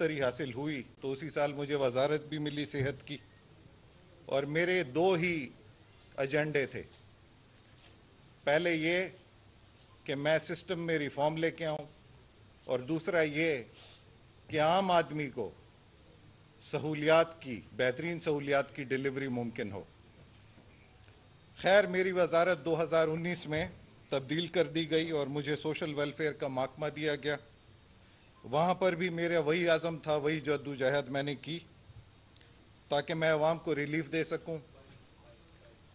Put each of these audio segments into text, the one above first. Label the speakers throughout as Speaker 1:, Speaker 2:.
Speaker 1: तरी हासिल हुई तो उसी साल मुझे वजारत भी मिली सेहत की। और मेरे दो ही एजेंडे थे। पहले ये कि मैं सिस्टम में रिफॉर्म लेके आऊँ और दूसरा ये कि आम आदमी को सहूलियात की, बेहतरीन सहूलियात की डिलीवरी मुमकिन हो। खैर, मेरी वजारत 2019 में तब्दील कर दी गई और मुझे सोशल वेलफेयर का महकमा दिया गया। वहाँ पर भी मेरा वही आज़म था, वही जद्दोजहद मैंने की, ताकि मैं आवाम को रिलीफ दे सकूँ।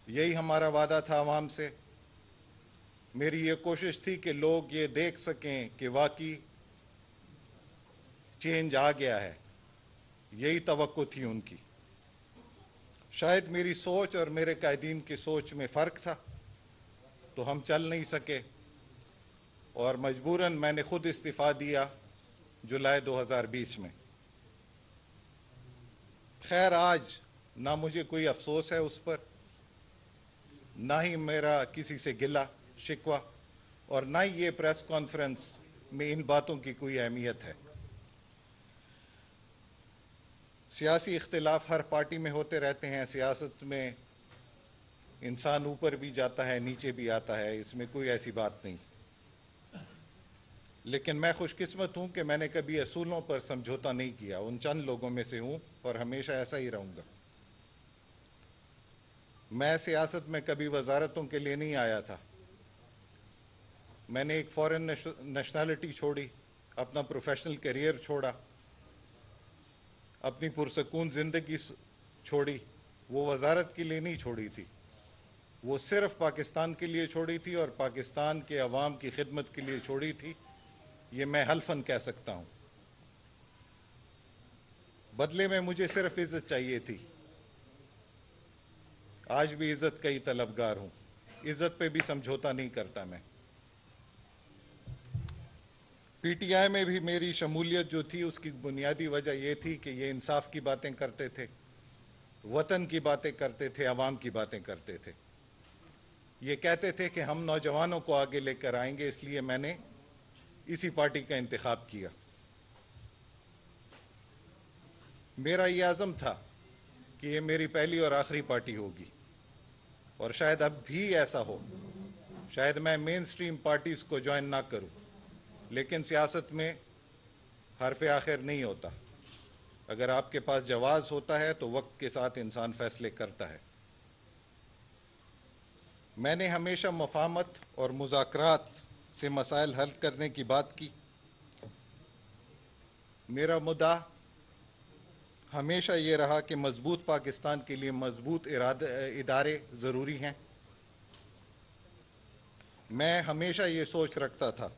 Speaker 1: यही हमारा वादा था आवाम से। मेरी ये कोशिश थी कि लोग ये देख सकें कि वाकई चेंज आ गया है। यही तो थी उनकी। शायद मेरी सोच और मेरे कायदीन की सोच में फ़र्क था तो हम चल नहीं सके। और मजबूरन मैंने खुद इस्तीफ़ा दिया जुलाई 2020 में। खैर, आज ना मुझे कोई अफसोस है उस पर, ना ही मेरा किसी से गिला, शिकवा, और ना ही ये प्रेस कॉन्फ्रेंस में इन बातों की कोई अहमियत है। सियासी इख्तलाफ हर पार्टी में होते रहते हैं, सियासत में इंसान ऊपर भी जाता है, नीचे भी आता है, इसमें कोई ऐसी बात नहीं। लेकिन मैं खुशकिस्मत हूँ कि मैंने कभी असूलों पर समझौता नहीं किया। उन चंद लोगों में से हूँ और हमेशा ऐसा ही रहूँगा। मैं सियासत में कभी वजारतों के लिए नहीं आया था। मैंने एक फॉरेन नेशनैलिटी छोड़ी, अपना प्रोफेशनल करियर छोड़ा, अपनी पुरसकून ज़िंदगी छोड़ी। वो वजारत के लिए नहीं छोड़ी थी। वो सिर्फ़ पाकिस्तान के लिए छोड़ी थी और पाकिस्तान के अवाम की खिदमत के लिए छोड़ी थी। ये मैं हल्फन कह सकता हूँ। बदले में मुझे सिर्फ़ इज़्ज़त चाहिए थी। आज भी इज़्ज़त का ही तलबगार हूँ। इज़्ज़त पे भी समझौता नहीं करता मैं। पीटीआई में भी मेरी शमूलियत जो थी, उसकी बुनियादी वजह यह थी कि ये इंसाफ की बातें करते थे, वतन की बातें करते थे अवाम की बातें करते थे। ये कहते थे कि हम नौजवानों को आगे लेकर आएँगे, इसलिए मैंने इसी पार्टी का इंतखब किया। मेरा ये आज़म था कि ये मेरी पहली और आखिरी पार्टी होगी। और शायद अब भी ऐसा हो। शायद मैं मेन स्ट्रीम पार्टीज़ को ज्वाइन ना करूँ। लेकिन सियासत में हरफ आखिर नहीं होता। अगर आपके पास जवाज़ होता है तो वक्त के साथ इंसान फैसले करता है। मैंने हमेशा मफामत और मुजाकरात से मसाइल हल करने की बात की। मेरा मुद्दा हमेशा ये रहा कि मज़बूत पाकिस्तान के लिए मज़बूत इदारे ज़रूरी हैं। मैं हमेशा ये सोच रखता था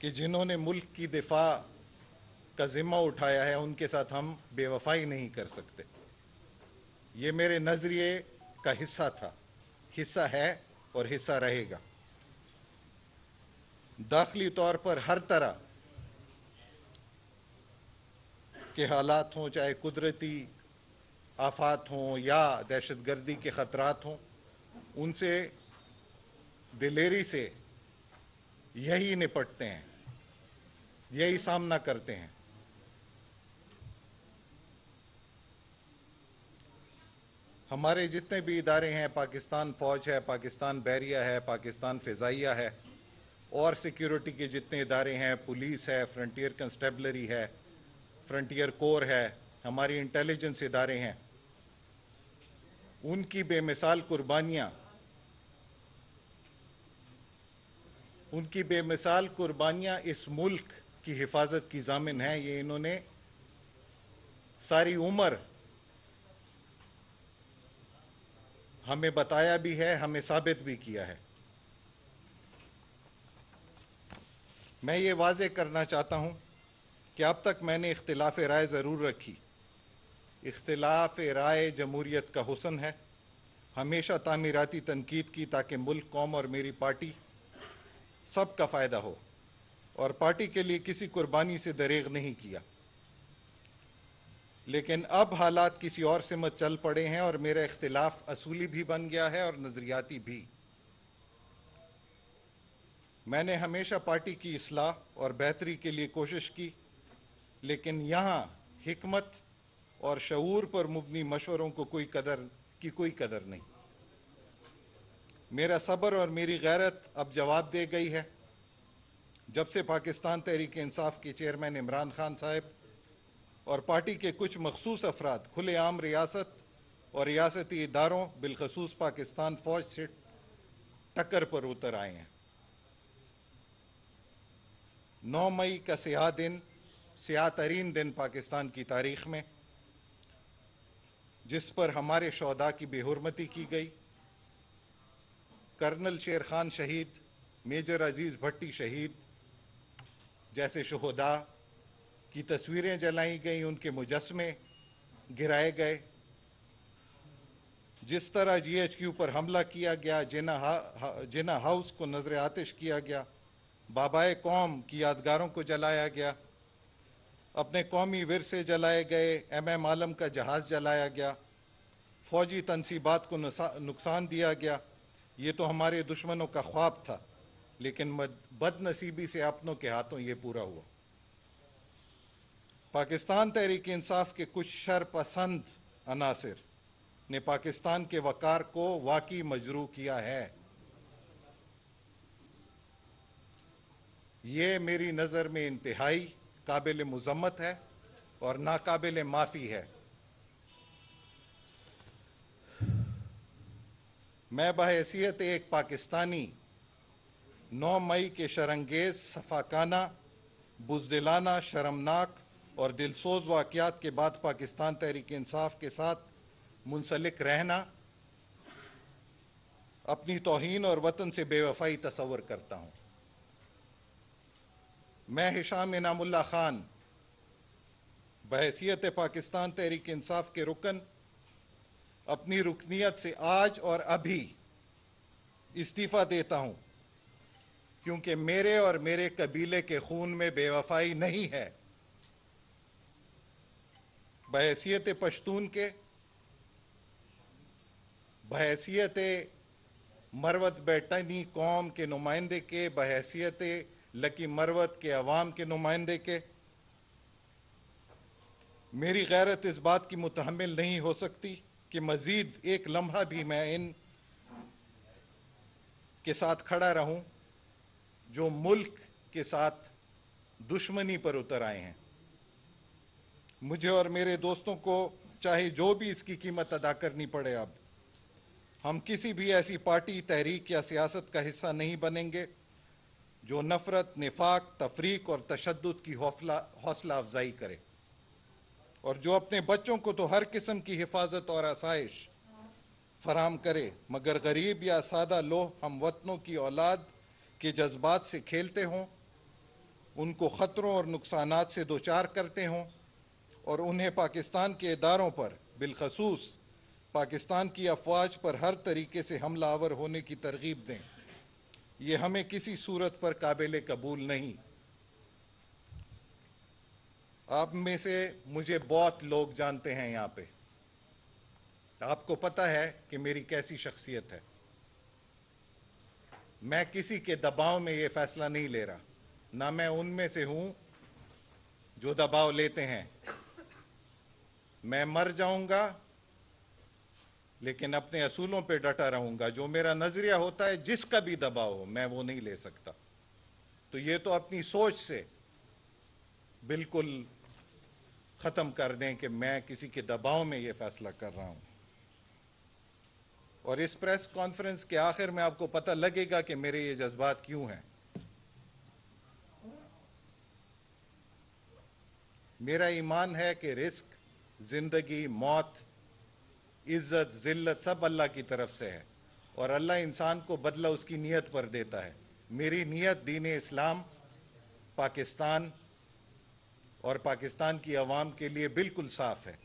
Speaker 1: कि जिन्होंने मुल्क की दिफा का ज़िम्मा उठाया है, उनके साथ हम बेवफाई नहीं कर सकते। ये मेरे नज़रिए का हिस्सा था। हिस्सा है और हिस्सा रहेगा। दाखिली तौर पर हर तरह के हालात हों, चाहे कुदरती आफात हों या दहशत गर्दी के ख़तरात हों, उनसे, दिलेरी से यही निपटते हैं, यही सामना करते हैं। हमारे जितने भी इदारे हैं, पाकिस्तान फ़ौज है, पाकिस्तान बैरिया है, पाकिस्तान फ़िज़ाइया है, और सिक्योरिटी के जितने इदारे हैं, पुलिस है, फ्रंटियर कंस्टेबलरी है, फ्रंटियर कोर है, हमारी इंटेलिजेंस इदारे हैं, उनकी बेमिसाल कुर्बानियाँ, उनकी बेमिसाल कुर्बानियाँ इस मुल्क की हिफाजत की जामिन हैं। ये इन्होंने सारी उम्र हमें बताया भी है, हमें साबित भी किया है। मैं ये वाज करना चाहता हूँ कि अब तक मैंने इख्तलाफ राय ज़रूर रखी। इख्तलाफ राय जमहूरीत का हुसन है। हमेशा तमीराती तनकीद की ताकि मुल्क, कौम और मेरी पार्टी सब का फ़ायदा हो। और पार्टी के लिए किसी कुर्बानी से दरेग नहीं किया। लेकिन अब हालात किसी और से मत चल पड़े हैं और मेरा इख्तलाफ असूली भी बन गया है और नज़रियाती भी। मैंने हमेशा पार्टी की असलाह और बेहतरी के लिए कोशिश की, लेकिन यहाँ हिकमत और शूर पर मुबनी मशवरों को कोई कदर, की कोई कदर नहीं। मेरा सब्र और मेरी गैरत अब जवाब दे गई है। जब से पाकिस्तान तहरीक इंसाफ के चेयरमैन इमरान खान साहब और पार्टी के कुछ मखसूस अफराद, खुलेआम रियासत और रियासती इदारों, बिलखसूस पाकिस्तान फौज से टक्कर पर उतर आए हैं। नौ मई का सियाह दिन, सियाह तरीन दिन पाकिस्तान की तारीख में, जिस पर हमारे शहदा की बेहरमती की गई। कर्नल शेर खान शहीद, मेजर अज़ीज़ भट्टी शहीद, जैसे शहदा की तस्वीरें जलाई गई उनके मुजस्मे गिराए गए। जिस तरह जीएचक्यू पर हमला किया गया जिना हा, जिना हाउस को नज़र आतिश किया गया बाबाए कौम की यादगारों को जलाया गया अपने कौमी विरसे जलाए गए एम एम आलम का जहाज़ जलाया गया फौजी तनसीबात को नुकसान दिया गया ये तो हमारे दुश्मनों का ख्वाब था लेकिन बदनसीबी से अपनों के हाथों ये पूरा हुआ। पाकिस्तान तहरीक इंसाफ के कुछ शरपसंद अनासर ने पाकिस्तान के वकार को वाकई मजरू किया है। ये मेरी नज़र में इंतहाई काबिल मजम्मत है और नाकाबिल माफ़ी है। मैं बहसीत एक पाकिस्तानी 9 मई के शरंगेज सफाकाना, बुजदिलाना, शर्मनाक और दिलसोज वाक़ात के बाद पाकिस्तान तहरीक इंसाफ के साथ मुंसलिक रहना, अपनी तोहन और वतन से बेवफाई तस्वर करता हूँ। मैं हिशाम इनामुल्ला खान बहसीत पाकिस्तान तहरीक इंसाफ के रुकन, अपनी रुकनीत से आज और अभी इस्तीफ़ा देता हूँ, क्योंकि मेरे और मेरे कबीले के खून में बेवफाई नहीं है। बहसीत पश्तून के बहसीत मरवत बेटनी कौम के नुमाइंदे के बहसीत लकी मरवत के अवाम के नुमाइंदे के। मेरी गैरत इस बात की मुतहमल नहीं हो सकती कि मज़ीद एक लम्हा भी मैं इन के साथ खड़ा रहूँ, जो मुल्क के साथ दुश्मनी पर उतर आए हैं। मुझे और मेरे दोस्तों को चाहे जो भी इसकी कीमत अदा करनी पड़े अब, हम किसी भी ऐसी पार्टी, तहरीक या सियासत का हिस्सा नहीं बनेंगे जो नफ़रत, निफाक, तफरीक और तशद की हौसला अफजाई करे। और जो अपने बच्चों को तो हर किस्म की हिफाजत और आसाइश फराम करे, मगर गरीब या सादा लोह हम वतनों की औलाद के जज्बात से खेलते हों, उनको ख़तरों और नुकसान से दो चार करते हों और उन्हें पाकिस्तान के इदारों पर, बिलखसूस, पाकिस्तान की अफवाज पर हर तरीके से हमलावर होने की तरगीब दें। ये हमें किसी सूरत पर काबिल कबूल नहीं। आप में से मुझे बहुत लोग जानते हैं यहाँ पे। आपको पता है कि मेरी कैसी शख्सियत है। मैं किसी के दबाव में ये फैसला नहीं ले रहा। ना मैं उनमें से हूँ जो दबाव लेते हैं। मैं मर जाऊँगा, लेकिन अपने असूलों पे डटा रहूँगा। जो मेरा नज़रिया होता है जिसका भी दबाव हो, मैं वो नहीं ले सकता। तो ये तो अपनी सोच से बिल्कुल ख़त्म कर दें कि मैं किसी के दबाव में ये फैसला कर रहा हूँ। और इस प्रेस कॉन्फ्रेंस के आखिर में आपको पता लगेगा कि मेरे ये जज्बात क्यों हैं। मेरा ईमान है कि रिस्क ज़िंदगी, मौत, इज़्ज़त, ज़िल्लत सब अल्लाह की तरफ़ से है। और अल्लाह इंसान को बदला उसकी नीयत पर देता है। मेरी नीयत दीन इस्लाम, पाकिस्तान और पाकिस्तान की आवाम के लिए बिल्कुल साफ़ है।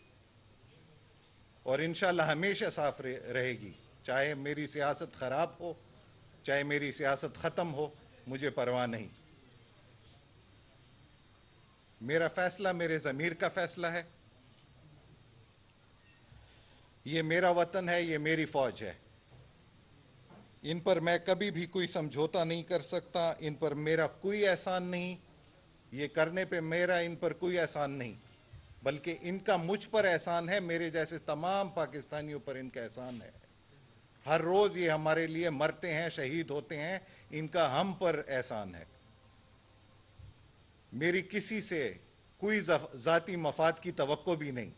Speaker 1: और इन हमेशा साफ़ रहेगी। चाहे मेरी सियासत ख़राब हो, चाहे मेरी सियासत ख़त्म हो, मुझे परवाह नहीं। मेरा फ़ैसला मेरे ज़मीर का फ़ैसला है। ये मेरा वतन है, ये मेरी फौज है। इन पर मैं कभी भी कोई समझौता नहीं कर सकता, इन पर मेरा कोई एहसान नहीं, ये करने पे मेरा इन पर कोई एहसान नहीं, बल्कि इनका मुझ पर एहसान है, मेरे जैसे तमाम पाकिस्तानियों पर इनका एहसान है। हर रोज ये हमारे लिए मरते हैं, शहीद होते हैं, इनका हम पर एहसान है। मेरी किसी से कोई जाती मफाद की तवक्को भी नहीं।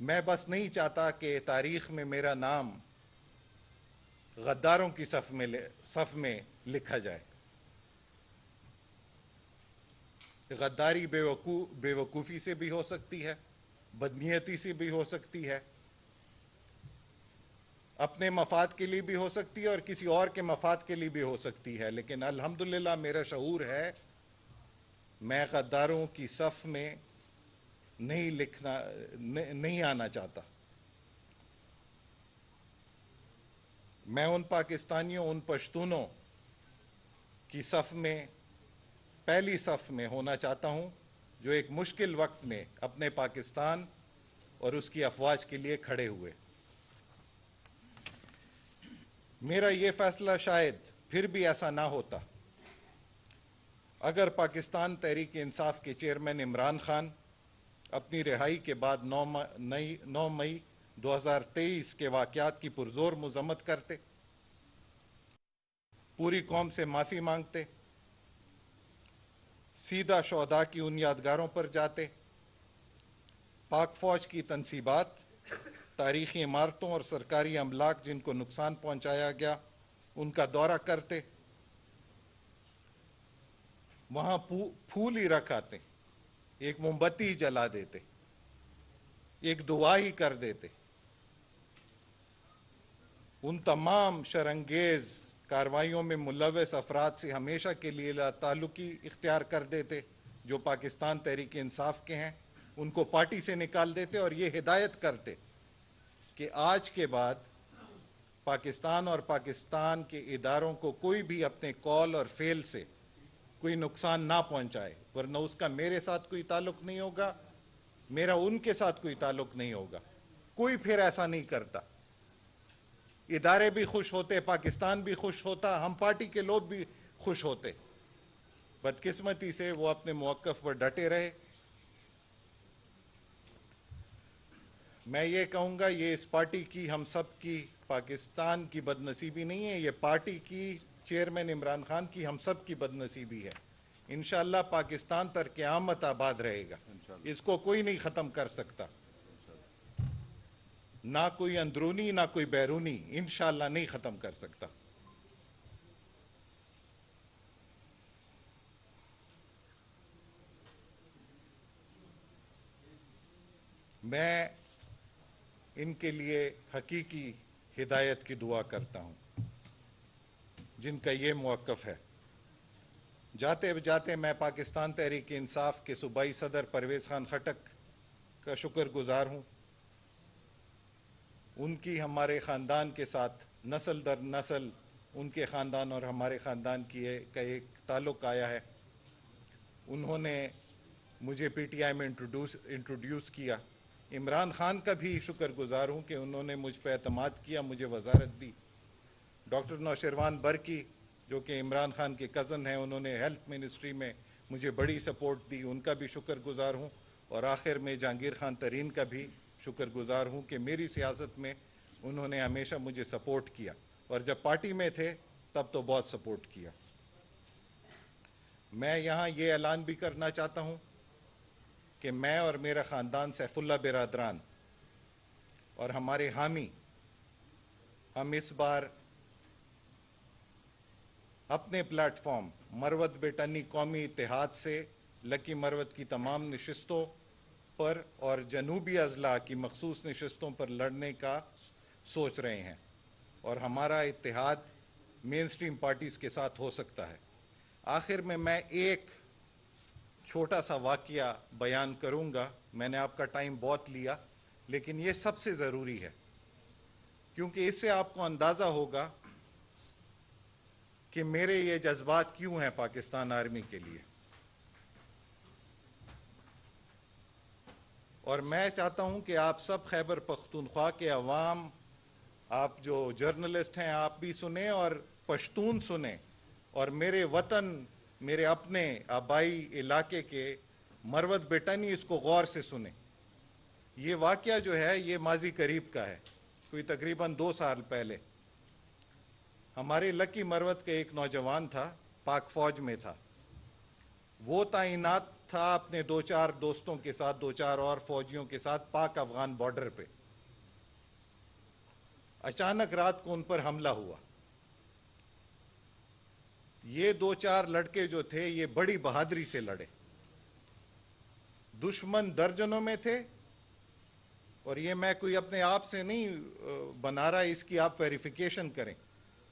Speaker 1: मैं बस नहीं चाहता कि तारीख में मेरा नाम गद्दारों की सफ में सफ में लिखा जाए। गद्दारी बेवकू, बेवकूफ़ी से भी हो सकती है, बदनीयती से भी हो सकती है, अपने मफाद के लिए भी हो सकती है और किसी और के मफाद के लिए भी हो सकती है। लेकिन अल्हम्दुलिल्लाह मेरा शऊर है, मैं गद्दारों की सफ में नहीं लिखना न, नहीं आना चाहता। मैं उन पाकिस्तानियों उन पश्तूनों की सफ में पहली सफ में होना चाहता हूँ जो एक मुश्किल वक्त में अपने पाकिस्तान और उसकी अफवाज के लिए खड़े हुए। मेरा ये फैसला शायद फिर भी ऐसा ना होता। अगर पाकिस्तान तहरीक इंसाफ के चेयरमैन इमरान खान अपनी रिहाई के बाद नौ मई 9 मई 2023 के वाकयात की पुरजोर मजम्मत करते। पूरी कौम से माफ़ी मांगते। सीधा शौदा की उन यादगारों पर जाते। पाक फौज की तनसीबात, तारीखी इमारतों और सरकारी अमलाक जिनको नुकसान पहुँचाया गया, उनका दौरा करते। वहाँ फूल ही रख आते। एक मोमबत्ती जला देते, एक दुआ ही कर देते। उन तमाम शरंगेज कार्रवाइयों में मुलवस अफराद से हमेशा के लिए ताल्लुकी इख्तियार कर देते, जो पाकिस्तान तहरीक इंसाफ के हैं, उनको पार्टी से निकाल देते और ये हिदायत करते कि आज के बाद पाकिस्तान और पाकिस्तान के इदारों को कोई भी अपने कॉल और फेल से कोई नुकसान ना पहुँचाए, वरना उसका मेरे साथ कोई ताल्लुक नहीं होगा, मेरा उनके साथ कोई ताल्लुक नहीं होगा। कोई फिर ऐसा नहीं करता। इदारे भी खुश होते, पाकिस्तान भी खुश होता, हम पार्टी के लोग भी खुश होते। बदकिस्मती से वो अपने मौकफ पर डटे रहे। मैं ये कहूँगा, ये इस पार्टी की, हम सब की, पाकिस्तान की बदनसीबी नहीं है, ये पार्टी की चेयरमैन इमरान खान की हम सब की बदनसीबी है। इंशाल्लाह पाकिस्तान तर क़यामत आबाद रहेगा। इसको कोई नहीं ख़त्म कर सकता। ना कोई अंदरूनी ना कोई बैरूनी इंशाल्लाह नहीं ख़त्म कर सकता। मैं इनके लिए हकीकी हिदायत की दुआ करता हूँ। जिनका ये मौक़ है। जाते जाते मैं पाकिस्तान तहरीक इंसाफ के सूबाई सदर परवेज़ खान खटक का शुक्रगुजार हूँ। उनकी हमारे ख़ानदान के साथ नस्ल दर नस्ल उनके ख़ानदान और हमारे ख़ानदान की का एक ताल्लुक़ आया है। उन्होंने मुझे पीटीआई में इंट्रोड्यूस इंट्रोड्यूस किया। इमरान खान का भी शुक्रगुजार हूँ कि उन्होंने मुझ पर अतमाद किया, मुझे वजारत दी। डॉक्टर नौशरवान बरकी जो कि इमरान खान के कज़न हैं, उन्होंने हेल्थ मिनिस्ट्री में मुझे बड़ी सपोर्ट दी। उनका भी शुक्रगुजार हूँ और आखिर में जहांगीर खान तरीन का भी शुक्रगुजार हूँ कि मेरी सियासत में उन्होंने हमेशा मुझे सपोर्ट किया और जब पार्टी में थे, तब तो बहुत सपोर्ट किया। मैं यहाँ ये ऐलान भी करना चाहता हूँ कि मैं और मेरा ख़ानदान सैफुल्ला बिरादरान और हमारे हामी, हम इस बार अपने प्लेटफॉर्म मरवत बेटनी कौमी इतिहाद से, लकी मरवत की तमाम नशस्तों पर और जनूबी अजला की मखसूस नशस्तों पर लड़ने का सोच रहे हैं। और हमारा इतिहाद मेन स्ट्रीम पार्टीज़ के साथ हो सकता है। आखिर में मैं एक छोटा सा वाक़या बयान करूँगा। मैंने आपका टाइम बहुत लिया, लेकिन ये सबसे ज़रूरी है, क्योंकि इससे आपको अंदाज़ा होगा कि मेरे ये जज्बात क्यों हैं पाकिस्तान आर्मी के लिए? और मैं चाहता हूँ कि आप सब खैबर पख्तूनख्वा के अवाम, आप जो जर्नलिस्ट हैं, आप भी सुने और पश्तून सुने। और मेरे वतन, मेरे अपने आबाई इलाके के मरवत बेटनी इसको गौर से सुने। ये वाक़ जो है, ये माजी करीब का है, कोई तकरीबन दो साल पहले। हमारे लकी मरवत के एक नौजवान था, पाक फौज में था। वो तैनात था अपने दो चार दोस्तों के साथ, दो चार और फौजियों के साथ पाक अफगान बॉर्डर पे। अचानक रात को उन पर हमला हुआ। ये दो चार लड़के जो थे, ये बड़ी बहादुरी से लड़े। दुश्मन दर्जनों में थे, और ये मैं कोई अपने आप से नहीं बना रहा, इसकी आप वेरिफिकेशन करें।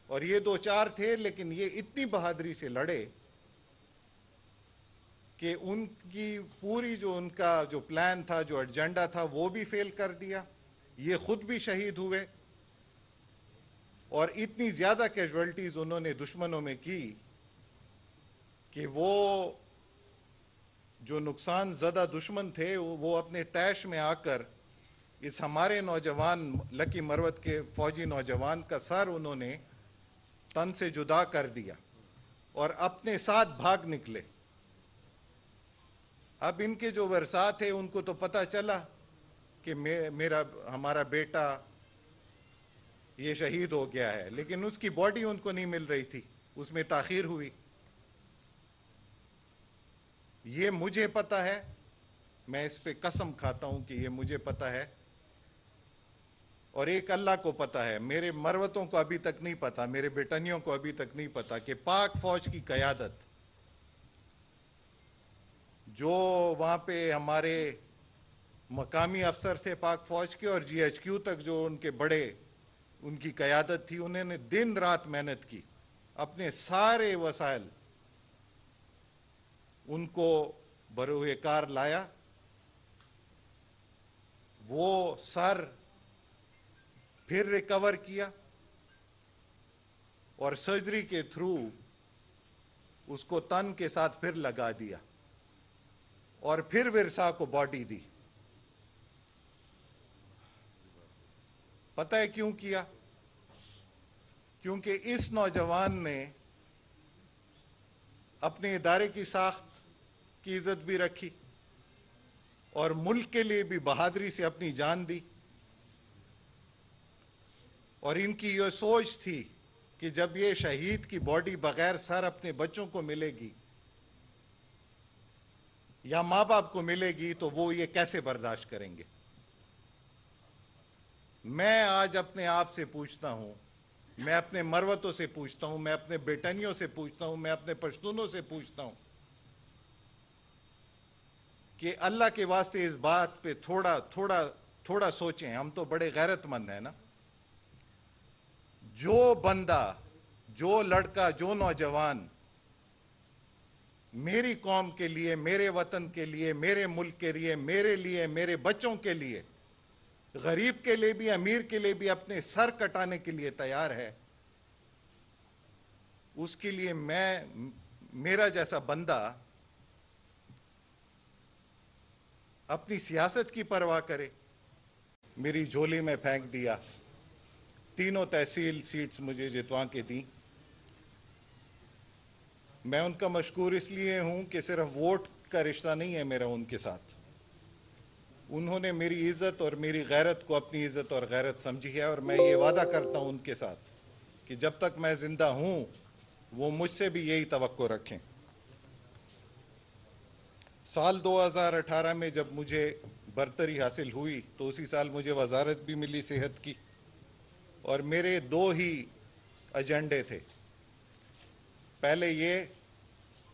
Speaker 1: और ये दो चार थे, लेकिन ये इतनी बहादुरी से लड़े कि उनकी पूरी जो उनका जो प्लान था, जो एजेंडा था, वो भी फेल कर दिया। ये खुद भी शहीद हुए और इतनी ज़्यादा कैजुअल्टीज उन्होंने दुश्मनों में की कि वो जो नुकसान ज़्यादा दुश्मन थे, वो अपने तैश में आकर इस हमारे नौजवान, लकी मरवत के फौजी नौजवान का सर उन्होंने तन से जुदा कर दिया और अपने साथ भाग निकले। अब इनके जो वर्षा थे उनको तो पता चला कि मे, मेरा हमारा बेटा ये शहीद हो गया है लेकिन उसकी बॉडी उनको नहीं मिल रही थी उसमें ताखीर हुई। ये मुझे पता है मैं इस पे कसम खाता हूँ कि ये मुझे पता है और एक अल्लाह को पता है, मेरे मरवतों को अभी तक नहीं पता, मेरे बेटनियों को अभी तक नहीं पता कि पाक फौज की कयादत, जो वहाँ पे हमारे मकामी अफसर थे पाक फौज के और जीएचक्यू तक जो उनके बड़े, उनकी क़यादत थी, उन्होंने दिन रात मेहनत की, अपने सारे वसाइल उनको कार लाया। वो सर फिर रिकवर किया। और सर्जरी के थ्रू उसको तन के साथ फिर लगा दिया। और फिर विरसा को बॉडी दी। पता है क्यों किया? क्योंकि इस नौजवान ने अपने इदारे की साख्त की इज़्ज़त भी रखी और मुल्क के लिए भी बहादुरी से अपनी जान दी। और इनकी ये सोच थी कि जब ये शहीद की बॉडी बगैर सर अपने बच्चों को मिलेगी या माँ बाप को मिलेगी तो वो ये कैसे बर्दाश्त करेंगे? मैं आज अपने आप से पूछता हूँ, मैं अपने मरवतों से पूछता हूँ, मैं अपने बेटनियों से पूछता हूँ, मैं अपने पश्तूनों से पूछता हूँ कि अल्लाह के वास्ते इस बात पे थोड़ा थोड़ा थोड़ा सोचें। हम तो बड़े गैरतमंद हैं ना? जो बंदा, जो लड़का, जो नौजवान मेरी कौम के लिए, मेरे वतन के लिए, मेरे मुल्क के लिए, मेरे लिए, मेरे बच्चों के लिए, गरीब के लिए भी, अमीर के लिए भी अपने सर कटाने के लिए तैयार है, उसके लिए मैं, मेरा जैसा बंदा अपनी सियासत की परवाह करे, मेरी झोली में फेंक दिया। तीनों तहसील सीट्स मुझे जितवा के दी। मैं उनका मशहूर इसलिए हूँ कि सिर्फ़ वोट का रिश्ता नहीं है मेरा उनके साथ। उन्होंने मेरी इज़्ज़त और मेरी गैरत को अपनी इज़्ज़त और गैरत समझी है और मैं ये वादा करता हूँ उनके साथ कि जब तक मैं ज़िंदा हूँ, वो मुझसे भी यही तो रखें। साल 2018 में जब मुझे बरतरी हासिल हुई तो उसी साल मुझे वजारत भी मिली सेहत की। और मेरे दो ही एजेंडे थे। पहले ये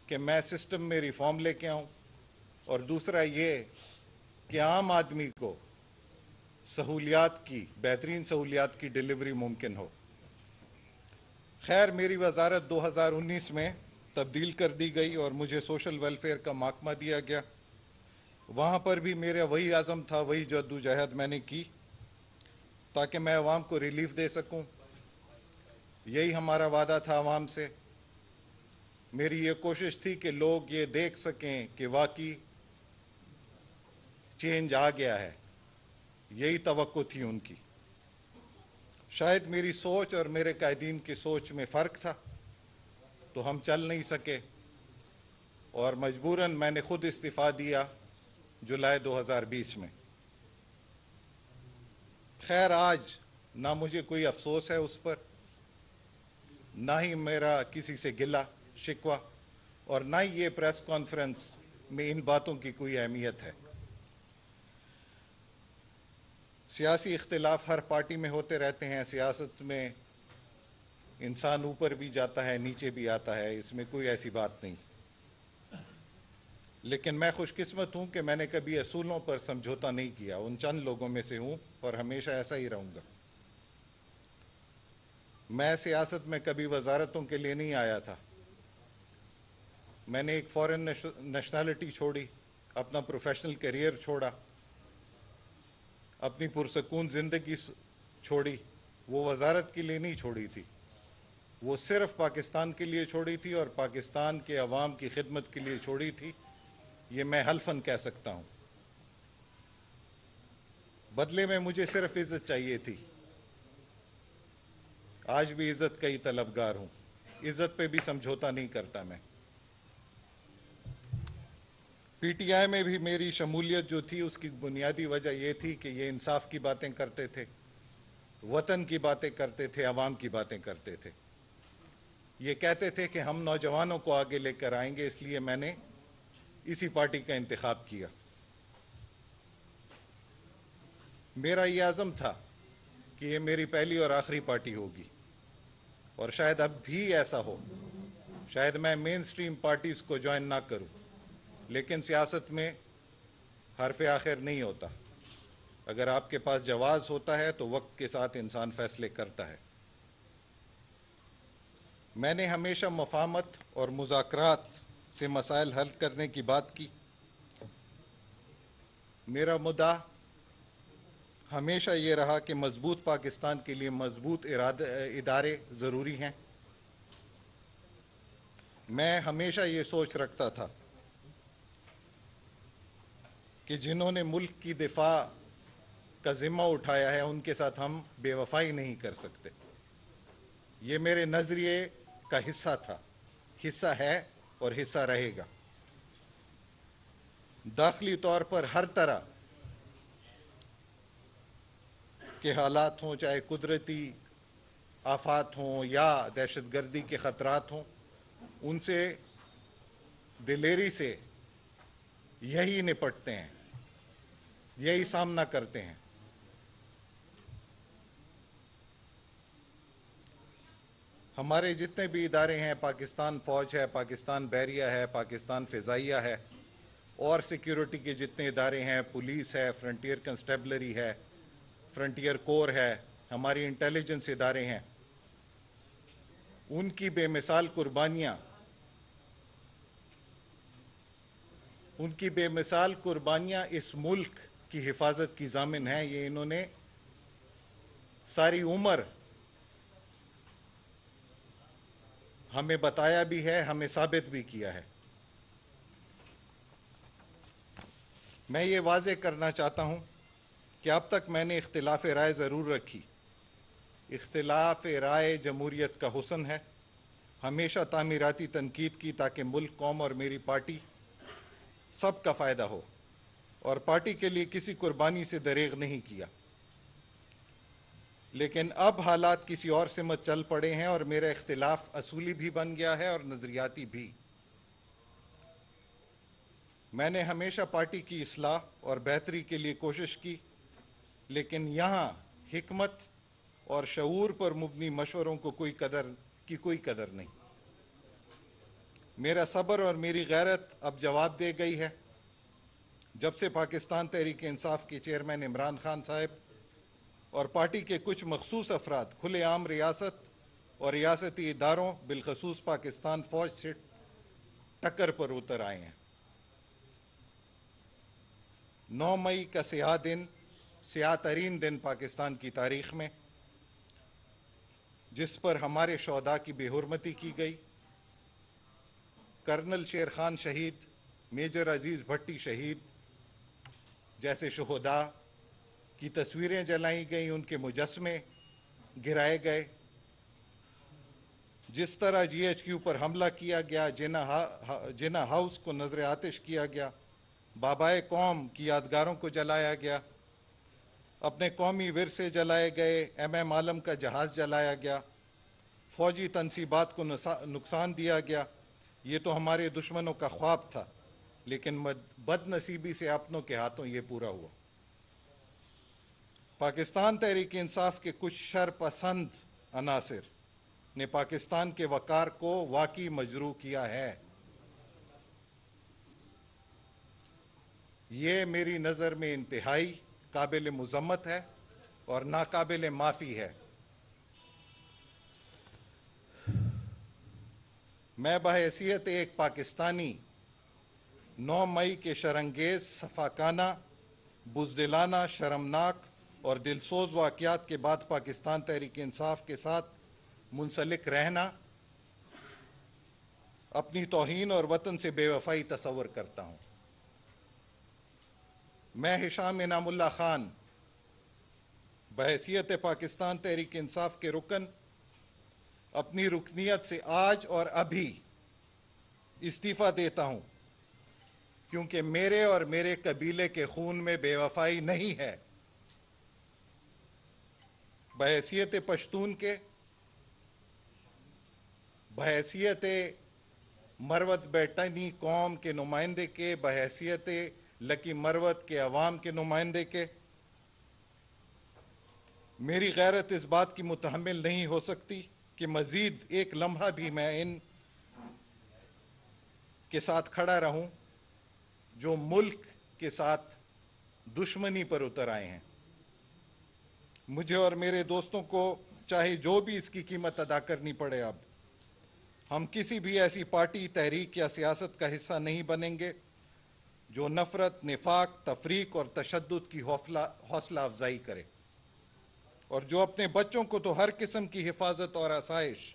Speaker 1: कि मैं सिस्टम में रिफॉर्म लेके आऊँ और दूसरा ये कि आम आदमी को सहूलियात की, बेहतरीन सहूलियात की डिलीवरी मुमकिन हो। खैर, मेरी वजारत 2019 में तब्दील कर दी गई और मुझे सोशल वेलफेयर का महकमा दिया गया। वहाँ पर भी मेरा वही आज़म था, वही जद्दोजहद मैंने की। ताकि मैं आवाम को रिलीफ दे सकूँ। यही हमारा वादा था आवाम से। मेरी ये कोशिश थी कि लोग ये देख सकें कि वाकई चेंज आ गया है। यही तो थी उनकी। शायद मेरी सोच और मेरे कायदीन की सोच में फ़र्क था तो हम चल नहीं सके। और मजबूरन मैंने खुद इस्तीफ़ा दिया जुलाई 2020 में। खैर, आज ना मुझे कोई अफसोस है उस पर, ना ही मेरा किसी से गिला, शिकवा, और ना ही ये प्रेस कॉन्फ्रेंस में इन बातों की कोई अहमियत है। सियासी इख्तलाफ हर पार्टी में होते रहते हैं, सियासत में इंसान ऊपर भी जाता है, नीचे भी आता है, इसमें कोई ऐसी बात नहीं। लेकिन मैं खुशकिस्मत हूँ कि मैंने कभी असूलों पर समझौता नहीं किया। उन चंद लोगों में से हूँ और हमेशा ऐसा ही रहूँगा। मैं सियासत में कभी वजारतों के लिए नहीं आया था। मैंने एक फॉरेन नेशनैलिटी छोड़ी, अपना प्रोफेशनल करियर छोड़ा, अपनी पुरसकून ज़िंदगी छोड़ी। वो वजारत के लिए नहीं छोड़ी थी। वो सिर्फ़ पाकिस्तान के लिए छोड़ी थी और पाकिस्तान के अवाम की खिदमत के लिए छोड़ी थी। ये मैं हल्फन कह सकता हूँ। बदले में मुझे सिर्फ़ इज़्ज़त चाहिए थी। आज भी इज़्ज़त का ही तलबगार हूँ। इज़्ज़त पे भी समझौता नहीं करता मैं। पीटीआई में भी मेरी शमूलियत जो थी, उसकी बुनियादी वजह यह थी कि ये इंसाफ की बातें करते थे, वतन की बातें करते थे अवाम की बातें करते थे। ये कहते थे कि हम नौजवानों को आगे लेकर आएँगे, इसलिए मैंने इसी पार्टी का इंतखब किया। मेरा ये आज़म था कि ये मेरी पहली और आखिरी पार्टी होगी। और शायद अब भी ऐसा हो, शायद मैं मेन स्ट्रीम पार्टीज़ को ज्वाइन ना करूँ, लेकिन सियासत में हरफ आखिर नहीं होता। अगर आपके पास जवाज़ होता है तो वक्त के साथ इंसान फैसले करता है। मैंने हमेशा मफामत और मुजाकरात से मसाइल हल करने की बात की। मेरा मुद्दा हमेशा ये रहा कि मज़बूत पाकिस्तान के लिए मज़बूत इदारे ज़रूरी हैं। मैं हमेशा ये सोच रखता था कि जिन्होंने मुल्क की दिफा का ज़िम्मा उठाया है, उनके साथ हम बेवफाई नहीं कर सकते। ये मेरे नज़रिए का हिस्सा था। हिस्सा है और हिस्सा रहेगा। दाखिली तौर पर हर तरह के हालात हों, चाहे कुदरती आफात हों या दहशत गर्दी के ख़तरात हों, उनसे, दिलेरी से यही निपटते हैं, यही सामना करते हैं। हमारे जितने भी इदारे हैं, पाकिस्तान फ़ौज है, पाकिस्तान बैरिया है, पाकिस्तान फ़िज़ाइया है, और सिक्योरिटी के जितने इदारे हैं, पुलिस है, फ्रंटियर कंस्टेबलरी है, फ्रंटियर कोर है, हमारी इंटेलिजेंस इदारे हैं, उनकी बेमिसाल कुर्बानियाँ, उनकी बेमिसाल कुर्बानियाँ इस मुल्क की हिफाजत की जामिन है, ये इन्होंने सारी उम्र हमें बताया भी है, हमें साबित भी किया है। मैं ये वाज करना चाहता हूँ कि अब तक मैंने इख्तलाफ राय ज़रूर रखी। इख्तलाफ राय जमहूरीत का हुसन है। हमेशा तमीराती तनकीद की ताकि मुल्क, कौम और मेरी पार्टी सब का फ़ायदा हो। और पार्टी के लिए किसी कुर्बानी से दरेग नहीं किया। लेकिन अब हालात किसी और से मत चल पड़े हैं और मेरा इख्तलाफ असूली भी बन गया है और नज़रियाती भी। मैंने हमेशा पार्टी की असलाह और बेहतरी के लिए कोशिश की, लेकिन यहाँ हमत और शूर पर मुबनी मशवरों को कोई कदर, की कोई कदर नहीं। मेरा सब्र और मेरी गैरत अब जवाब दे गई है। जब से पाकिस्तान तहरीक इंसाफ के चेयरमैन इमरान खान साहब और पार्टी के कुछ मखसूस अफराद, खुलेआम रियासत और रियासती इदारों, बिलखसूस पाकिस्तान फ़ौज से टक्कर पर उतर आए हैं। नौ मई का सियाह दिन, सियाह तरीन दिन पाकिस्तान की तारीख में, जिस पर हमारे शहदा की बेहरमती की गई। कर्नल शेर खान शहीद, मेजर अज़ीज़ भट्टी शहीद, जैसे शहदा की तस्वीरें जलाई गई उनके मुजस्मे गिराए गए। जिस तरह जीएचक्यू पर हमला किया गया जिना हा, जिना हाउस को नज़र आतिश किया गया बाबाए कौम की यादगारों को जलाया गया अपने कौमी विरसे जलाए गए एम एम आलम का जहाज़ जलाया गया फौजी तनसीबात को नुकसान दिया गया ये तो हमारे दुश्मनों का ख्वाब था लेकिन बदनसीबी से अपनों के हाथों ये पूरा हुआ। पाकिस्तान तहरीक इंसाफ के कुछ शर पसंद अनासर ने पाकिस्तान के वकार को वाकई मजरू किया है। ये मेरी नज़र में इंतहाई काबिल मजम्मत है और नाकबिल माफ़ी है। मैं बहसीत एक पाकिस्तानी 9 मई के शरंगेज सफाकाना, बुजदिलाना, शर्मनाक और दिलसोज वाक़ात के बाद पाकिस्तान तहरीक इंसाफ के साथ मुंसलिक रहना, अपनी तोहन और वतन से बेवफाई तस्वर करता हूँ। मैं हिशाम इनामुल्ला ख़ान बहसीत पाकिस्तान तहरीक इंसाफ के रुकन, अपनी रुकनीत से आज और अभी इस्तीफ़ा देता हूँ, क्योंकि मेरे और मेरे कबीले के खून में बेवफाई नहीं है। बहसीत पश्तून के बहसीत मरवत बैटनी कौम के नुमाइंदे के बहसीत लकी मरवत के अवाम के नुमाइंदे के। मेरी गैरत इस बात की मुतहमल नहीं हो सकती कि मज़ीद एक लम्हा भी मैं इन के साथ खड़ा रहूँ, जो मुल्क के साथ दुश्मनी पर उतर आए हैं। मुझे और मेरे दोस्तों को चाहे जो भी इसकी कीमत अदा करनी पड़े अब, हम किसी भी ऐसी पार्टी, तहरीक या सियासत का हिस्सा नहीं बनेंगे जो नफ़रत, निफाक, तफरीक और तशद की हौसला अफजाई करे। और जो अपने बच्चों को तो हर किस्म की हिफाजत और आसाइश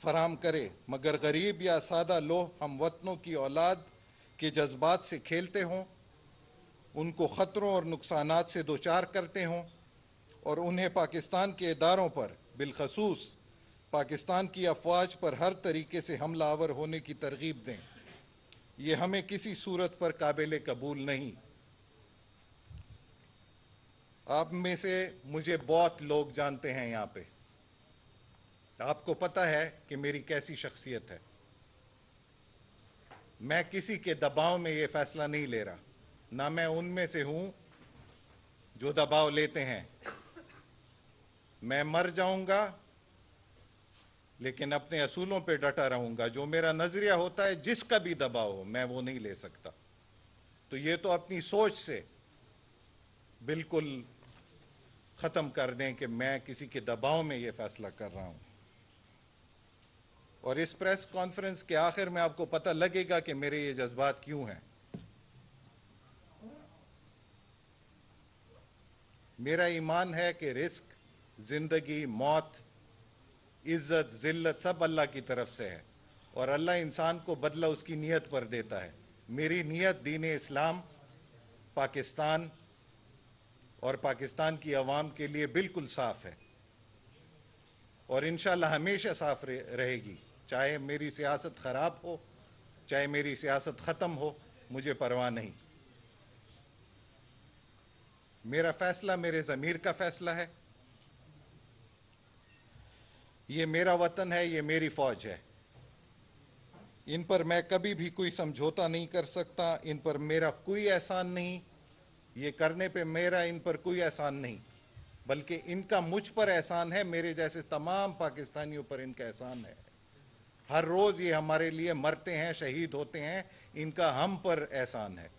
Speaker 1: फराम करे, मगर गरीब या सादा लोह हम वतनों की औलाद के जज्बात से खेलते हों, उनको ख़तरों और नुकसान से दो चार करते हों और उन्हें पाकिस्तान के इदारों पर, बिलखसूस, पाकिस्तान की अफवाज पर हर तरीके से हमलावर होने की तरगीब दें। ये हमें किसी सूरत पर काबिल कबूल नहीं। आप में से मुझे बहुत लोग जानते हैं यहाँ पे। आपको पता है कि मेरी कैसी शख्सियत है। मैं किसी के दबाव में ये फैसला नहीं ले रहा। ना मैं उनमें से हूँ जो दबाव लेते हैं। मैं मर जाऊँगा, लेकिन अपने असूलों पे डटा रहूँगा। जो मेरा नज़रिया होता है जिसका भी दबाव हो, मैं वो नहीं ले सकता। तो ये तो अपनी सोच से बिल्कुल ख़त्म कर दें कि मैं किसी के दबाव में ये फैसला कर रहा हूँ। और इस प्रेस कॉन्फ्रेंस के आखिर में आपको पता लगेगा कि मेरे ये जज्बात क्यों हैं। मेरा ईमान है कि रिस्क ज़िंदगी, मौत, इज़्ज़त, ज़िल्लत सब अल्लाह की तरफ़ से है। और अल्लाह इंसान को बदला उसकी नीयत पर देता है। मेरी नीयत दीन इस्लाम, पाकिस्तान और पाकिस्तान की आवाम के लिए बिल्कुल साफ़ है। और इन हमेशा साफ़ रहेगी। चाहे मेरी सियासत ख़राब हो, चाहे मेरी सियासत ख़त्म हो, मुझे परवाह नहीं। मेरा फ़ैसला मेरे ज़मीर का फ़ैसला है। ये मेरा वतन है, ये मेरी फ़ौज है। इन पर मैं कभी भी कोई समझौता नहीं कर सकता, इन पर मेरा कोई एहसान नहीं, ये करने पे मेरा, इन पर कोई एहसान नहीं, बल्कि इनका मुझ पर एहसान है, मेरे जैसे तमाम पाकिस्तानियों पर इनका एहसान है। हर रोज़ ये हमारे लिए मरते हैं, शहीद होते हैं, इनका हम पर एहसान है।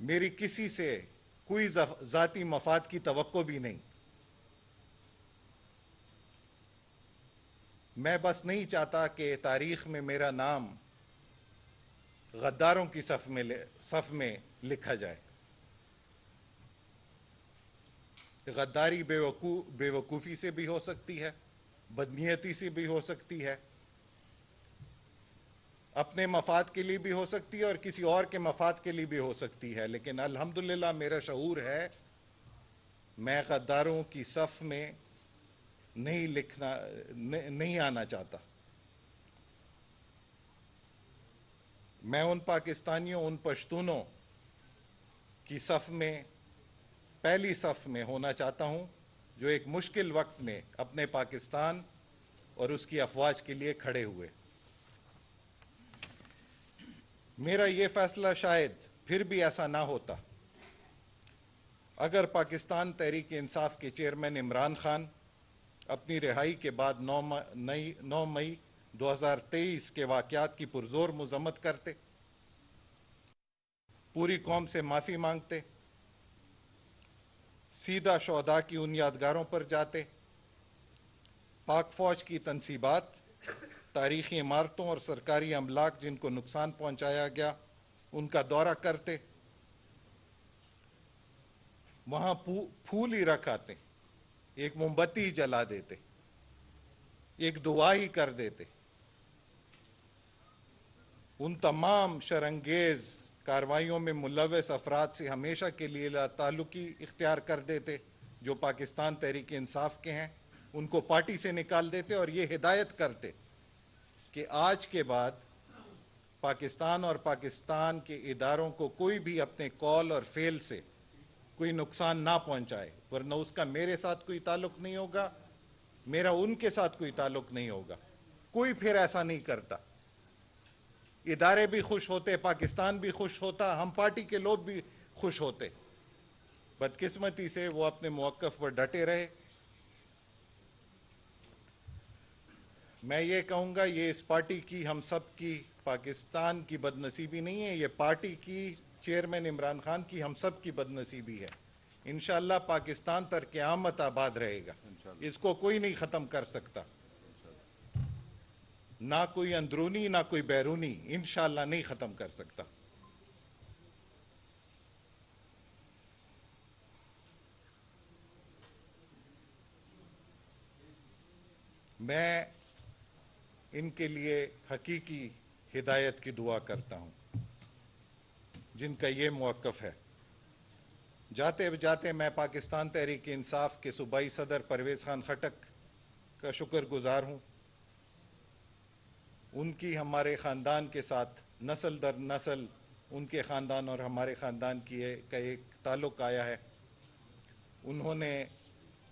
Speaker 1: मेरी किसी से कोई ज़ाती मफाद की तो भी नहीं। मैं बस नहीं चाहता कि तारीख में मेरा नाम गद्दारों की सफ में सफ में लिखा जाए। गद्दारी बेवकू, बेवकूफ़ी से भी हो सकती है, बदनीयती से भी हो सकती है, अपने मफाद के लिए भी हो सकती है और किसी और के मफाद के लिए भी हो सकती है, लेकिन अल्हम्दुलिल्लाह मेरा शूर है, मैं गद्दारों की सफ़ में नहीं लिखना न, नहीं आना चाहता। मैं उन पाकिस्तानियों उन पश्तूनों की सफ़ में पहली सफ़ में होना चाहता हूँ जो एक मुश्किल वक्त में अपने पाकिस्तान और उसकी अफवाज के लिए खड़े हुए। मेरा ये फैसला शायद फिर भी ऐसा ना होता। अगर पाकिस्तान तहरीक इंसाफ के चेयरमैन इमरान खान अपनी रिहाई के बाद नौ मई 9 मई 2023 के वाकयात की पुरजोर मजम्मत करते। पूरी कौम से माफ़ी मांगते। सीधा शौदा की उन यादगारों पर जाते। पाक फौज की तनसीबात, तारीखी इमारतों और सरकारी अमलाक जिनको नुकसान पहुँचाया गया, उनका दौरा करते। वहाँ फूल ही रख आते। एक मोमबत्ती जला देते, एक दुआ ही कर देते। उन तमाम शरंगेज कार्रवाइयों में मुलवस अफराद से हमेशा के लिए ताल्लुकी इख्तियार कर देते, जो पाकिस्तान तहरीक इंसाफ के हैं, उनको पार्टी से निकाल देते और ये हिदायत करते कि आज के बाद पाकिस्तान और पाकिस्तान के इदारों को कोई भी अपने कॉल और फेल से कोई नुकसान ना पहुँचाए, वरना उसका मेरे साथ कोई ताल्लुक नहीं होगा, मेरा उनके साथ कोई ताल्लुक नहीं होगा। कोई फिर ऐसा नहीं करता। इदारे भी खुश होते, पाकिस्तान भी खुश होता, हम पार्टी के लोग भी खुश होते। बदकिस्मती से वो अपने मौक़ पर डटे रहे। मैं ये कहूँगा, ये इस पार्टी की, हम सब की, पाकिस्तान की बदनसीबी नहीं है, ये पार्टी की चेयरमैन इमरान खान की हम सब की बदनसीबी है। इन पाकिस्तान तर क़्यामत आबाद रहेगा। इसको कोई नहीं ख़त्म कर सकता। ना कोई अंदरूनी ना कोई बैरूनी इन नहीं ख़त्म कर सकता। मैं इनके लिए हकीकी हिदायत की दुआ करता हूँ। जिनका ये मौक़ है। जाते जाते मैं पाकिस्तान तहरीक इंसाफ के सूबाई सदर परवेज़ ख़ान खटक का शुक्र गुज़ार हूँ। उनकी हमारे ख़ानदान के साथ नस्ल दर नस्ल उनके ख़ानदान और हमारे ख़ानदान की का एक ताल्लुक़ आया है। उन्होंने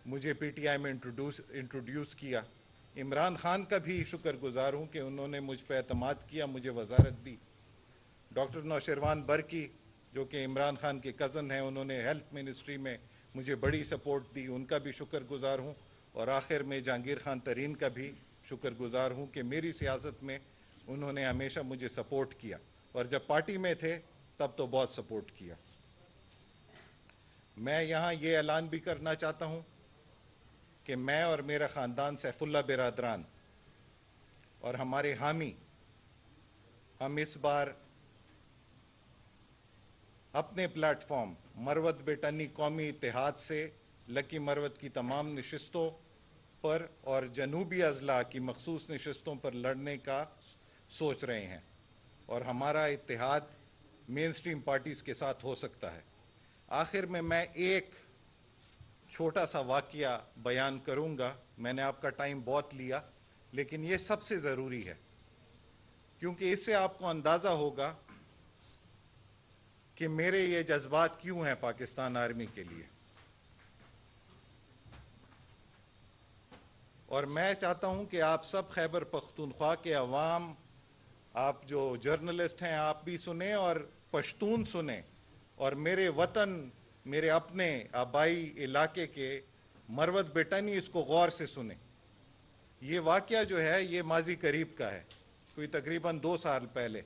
Speaker 1: मुझे पीटीआई में इंट्रोड्यूस इंट्रोड्यूस किया। इमरान खान का भी शुक्रगुजार हूँ कि उन्होंने मुझ पर अतमाद किया, मुझे वजारत दी। डॉक्टर नौशरवान बरकी जो कि इमरान खान के कज़न हैं, उन्होंने हेल्थ मिनिस्ट्री में मुझे बड़ी सपोर्ट दी। उनका भी शुक्रगुजार हूँ और आखिर में जहांगीर खान तरीन का भी शुक्रगुजार हूँ कि मेरी सियासत में उन्होंने हमेशा मुझे सपोर्ट किया और जब पार्टी में थे, तब तो बहुत सपोर्ट किया। मैं यहाँ ये ऐलान भी करना चाहता हूँ कि मैं और मेरा ख़ानदान सैफुल्ला बिरादरान और हमारे हामी, हम इस बार अपने प्लेटफॉर्म मरवत बेटनी कौमी इतिहाद से, लकी मरवत की तमाम नशस्तों पर और जनूबी अजला की मखसूस नशस्तों पर लड़ने का सोच रहे हैं। और हमारा इतिहाद मेन स्ट्रीम पार्टीज़ के साथ हो सकता है। आखिर में मैं एक छोटा सा वाक्य बयान करूँगा। मैंने आपका टाइम बहुत लिया, लेकिन ये सबसे ज़रूरी है, क्योंकि इससे आपको अंदाज़ा होगा कि मेरे ये जज्बात क्यों हैं पाकिस्तान आर्मी के लिए? और मैं चाहता हूँ कि आप सब खैबर पख्तूनख्वा के अवाम, आप जो जर्नलिस्ट हैं, आप भी सुने और पश्तून सुने। और मेरे वतन, मेरे अपने आबाई इलाके के मरवत बेटनी इसको गौर से सुने। ये वाक़ जो है, ये माजी करीब का है, कोई तकरीबन दो साल पहले।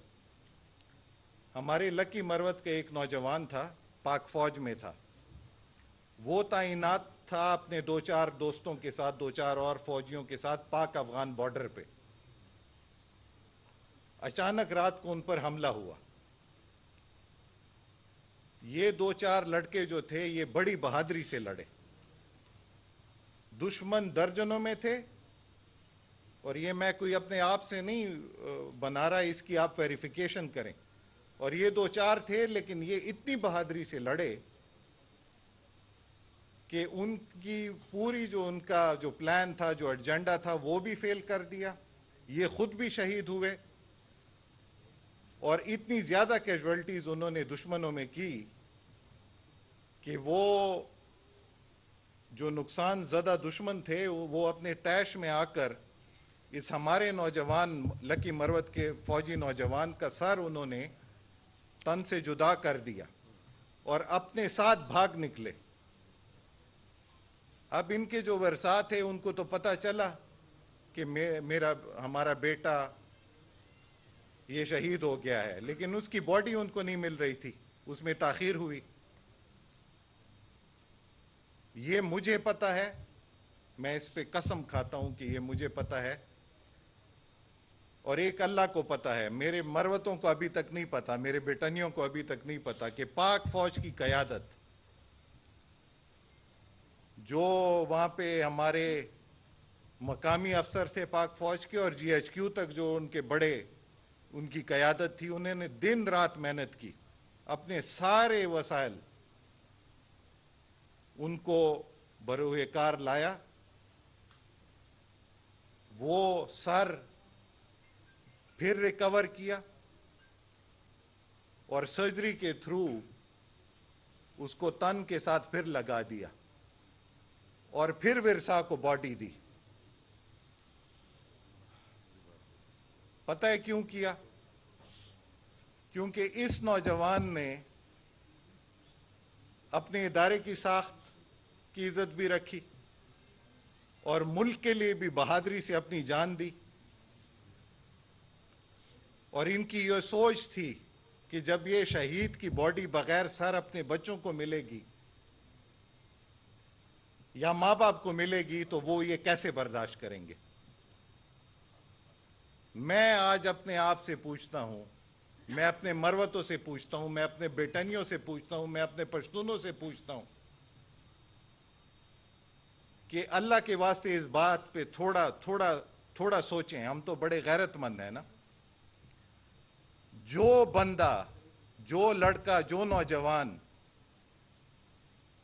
Speaker 1: हमारे लकी मरवत के एक नौजवान था, पाक फौज में था। वो तैनात था अपने दो चार दोस्तों के साथ, दो चार और फौजियों के साथ पाक अफगान बॉर्डर पे। अचानक रात को उन पर हमला हुआ। ये दो चार लड़के जो थे, ये बड़ी बहादुरी से लड़े। दुश्मन दर्जनों में थे, और ये मैं कोई अपने आप से नहीं बना रहा, इसकी आप वेरिफिकेशन करें। और ये दो चार थे, लेकिन ये इतनी बहादुरी से लड़े कि उनकी पूरी जो उनका जो प्लान था, जो एजेंडा था, वो भी फेल कर दिया। ये खुद भी शहीद हुए। और इतनी ज़्यादा कैजुअलिटीज उन्होंने दुश्मनों में की कि वो जो नुकसान ज़्यादा दुश्मन थे वो वो अपने तैश में आकर इस हमारे नौजवान, लकी मरवत के फौजी नौजवान का सर उन्होंने तन से जुदा कर दिया और अपने साथ भाग निकले। अब इनके जो वर्षा थे उनको तो पता चला कि मे, मेरा हमारा बेटा ये शहीद हो गया है लेकिन उसकी बॉडी उनको नहीं मिल रही थी उसमें ताखीर हुई। ये मुझे पता है मैं इस पे कसम खाता हूँ कि ये मुझे पता है और एक अल्लाह को पता है, मेरे मरवतों को अभी तक नहीं पता, मेरे बेटनियों को अभी तक नहीं पता कि पाक फौज की कयादत, जो वहाँ पे हमारे मकामी अफसर थे पाक फौज के और जीएचक्यू तक जो उनके बड़े, उनकी कयादत थी, उन्होंने दिन रात मेहनत की, अपने सारे वसाइल उनको बरोए कार लाया। वो सर फिर रिकवर किया। और सर्जरी के थ्रू उसको तन के साथ फिर लगा दिया। और फिर विरसा को बॉडी दी। पता है क्यों किया? क्योंकि इस नौजवान ने अपने इदारे की साख्त की इज़्ज़त भी रखी और मुल्क के लिए भी बहादुरी से अपनी जान दी। और इनकी ये सोच थी कि जब ये शहीद की बॉडी बगैर सर अपने बच्चों को मिलेगी या माँ बाप को मिलेगी तो वो ये कैसे बर्दाश्त करेंगे? मैं आज अपने आप से पूछता हूँ, मैं अपने मरवतों से पूछता हूँ, मैं अपने बेटनियों से पूछता हूँ, मैं अपने पश्तूनों से पूछता हूँ कि अल्लाह के वास्ते इस बात पे थोड़ा थोड़ा थोड़ा सोचें। हम तो बड़े गैरतमंद हैं ना। जो बंदा, जो लड़का, जो नौजवान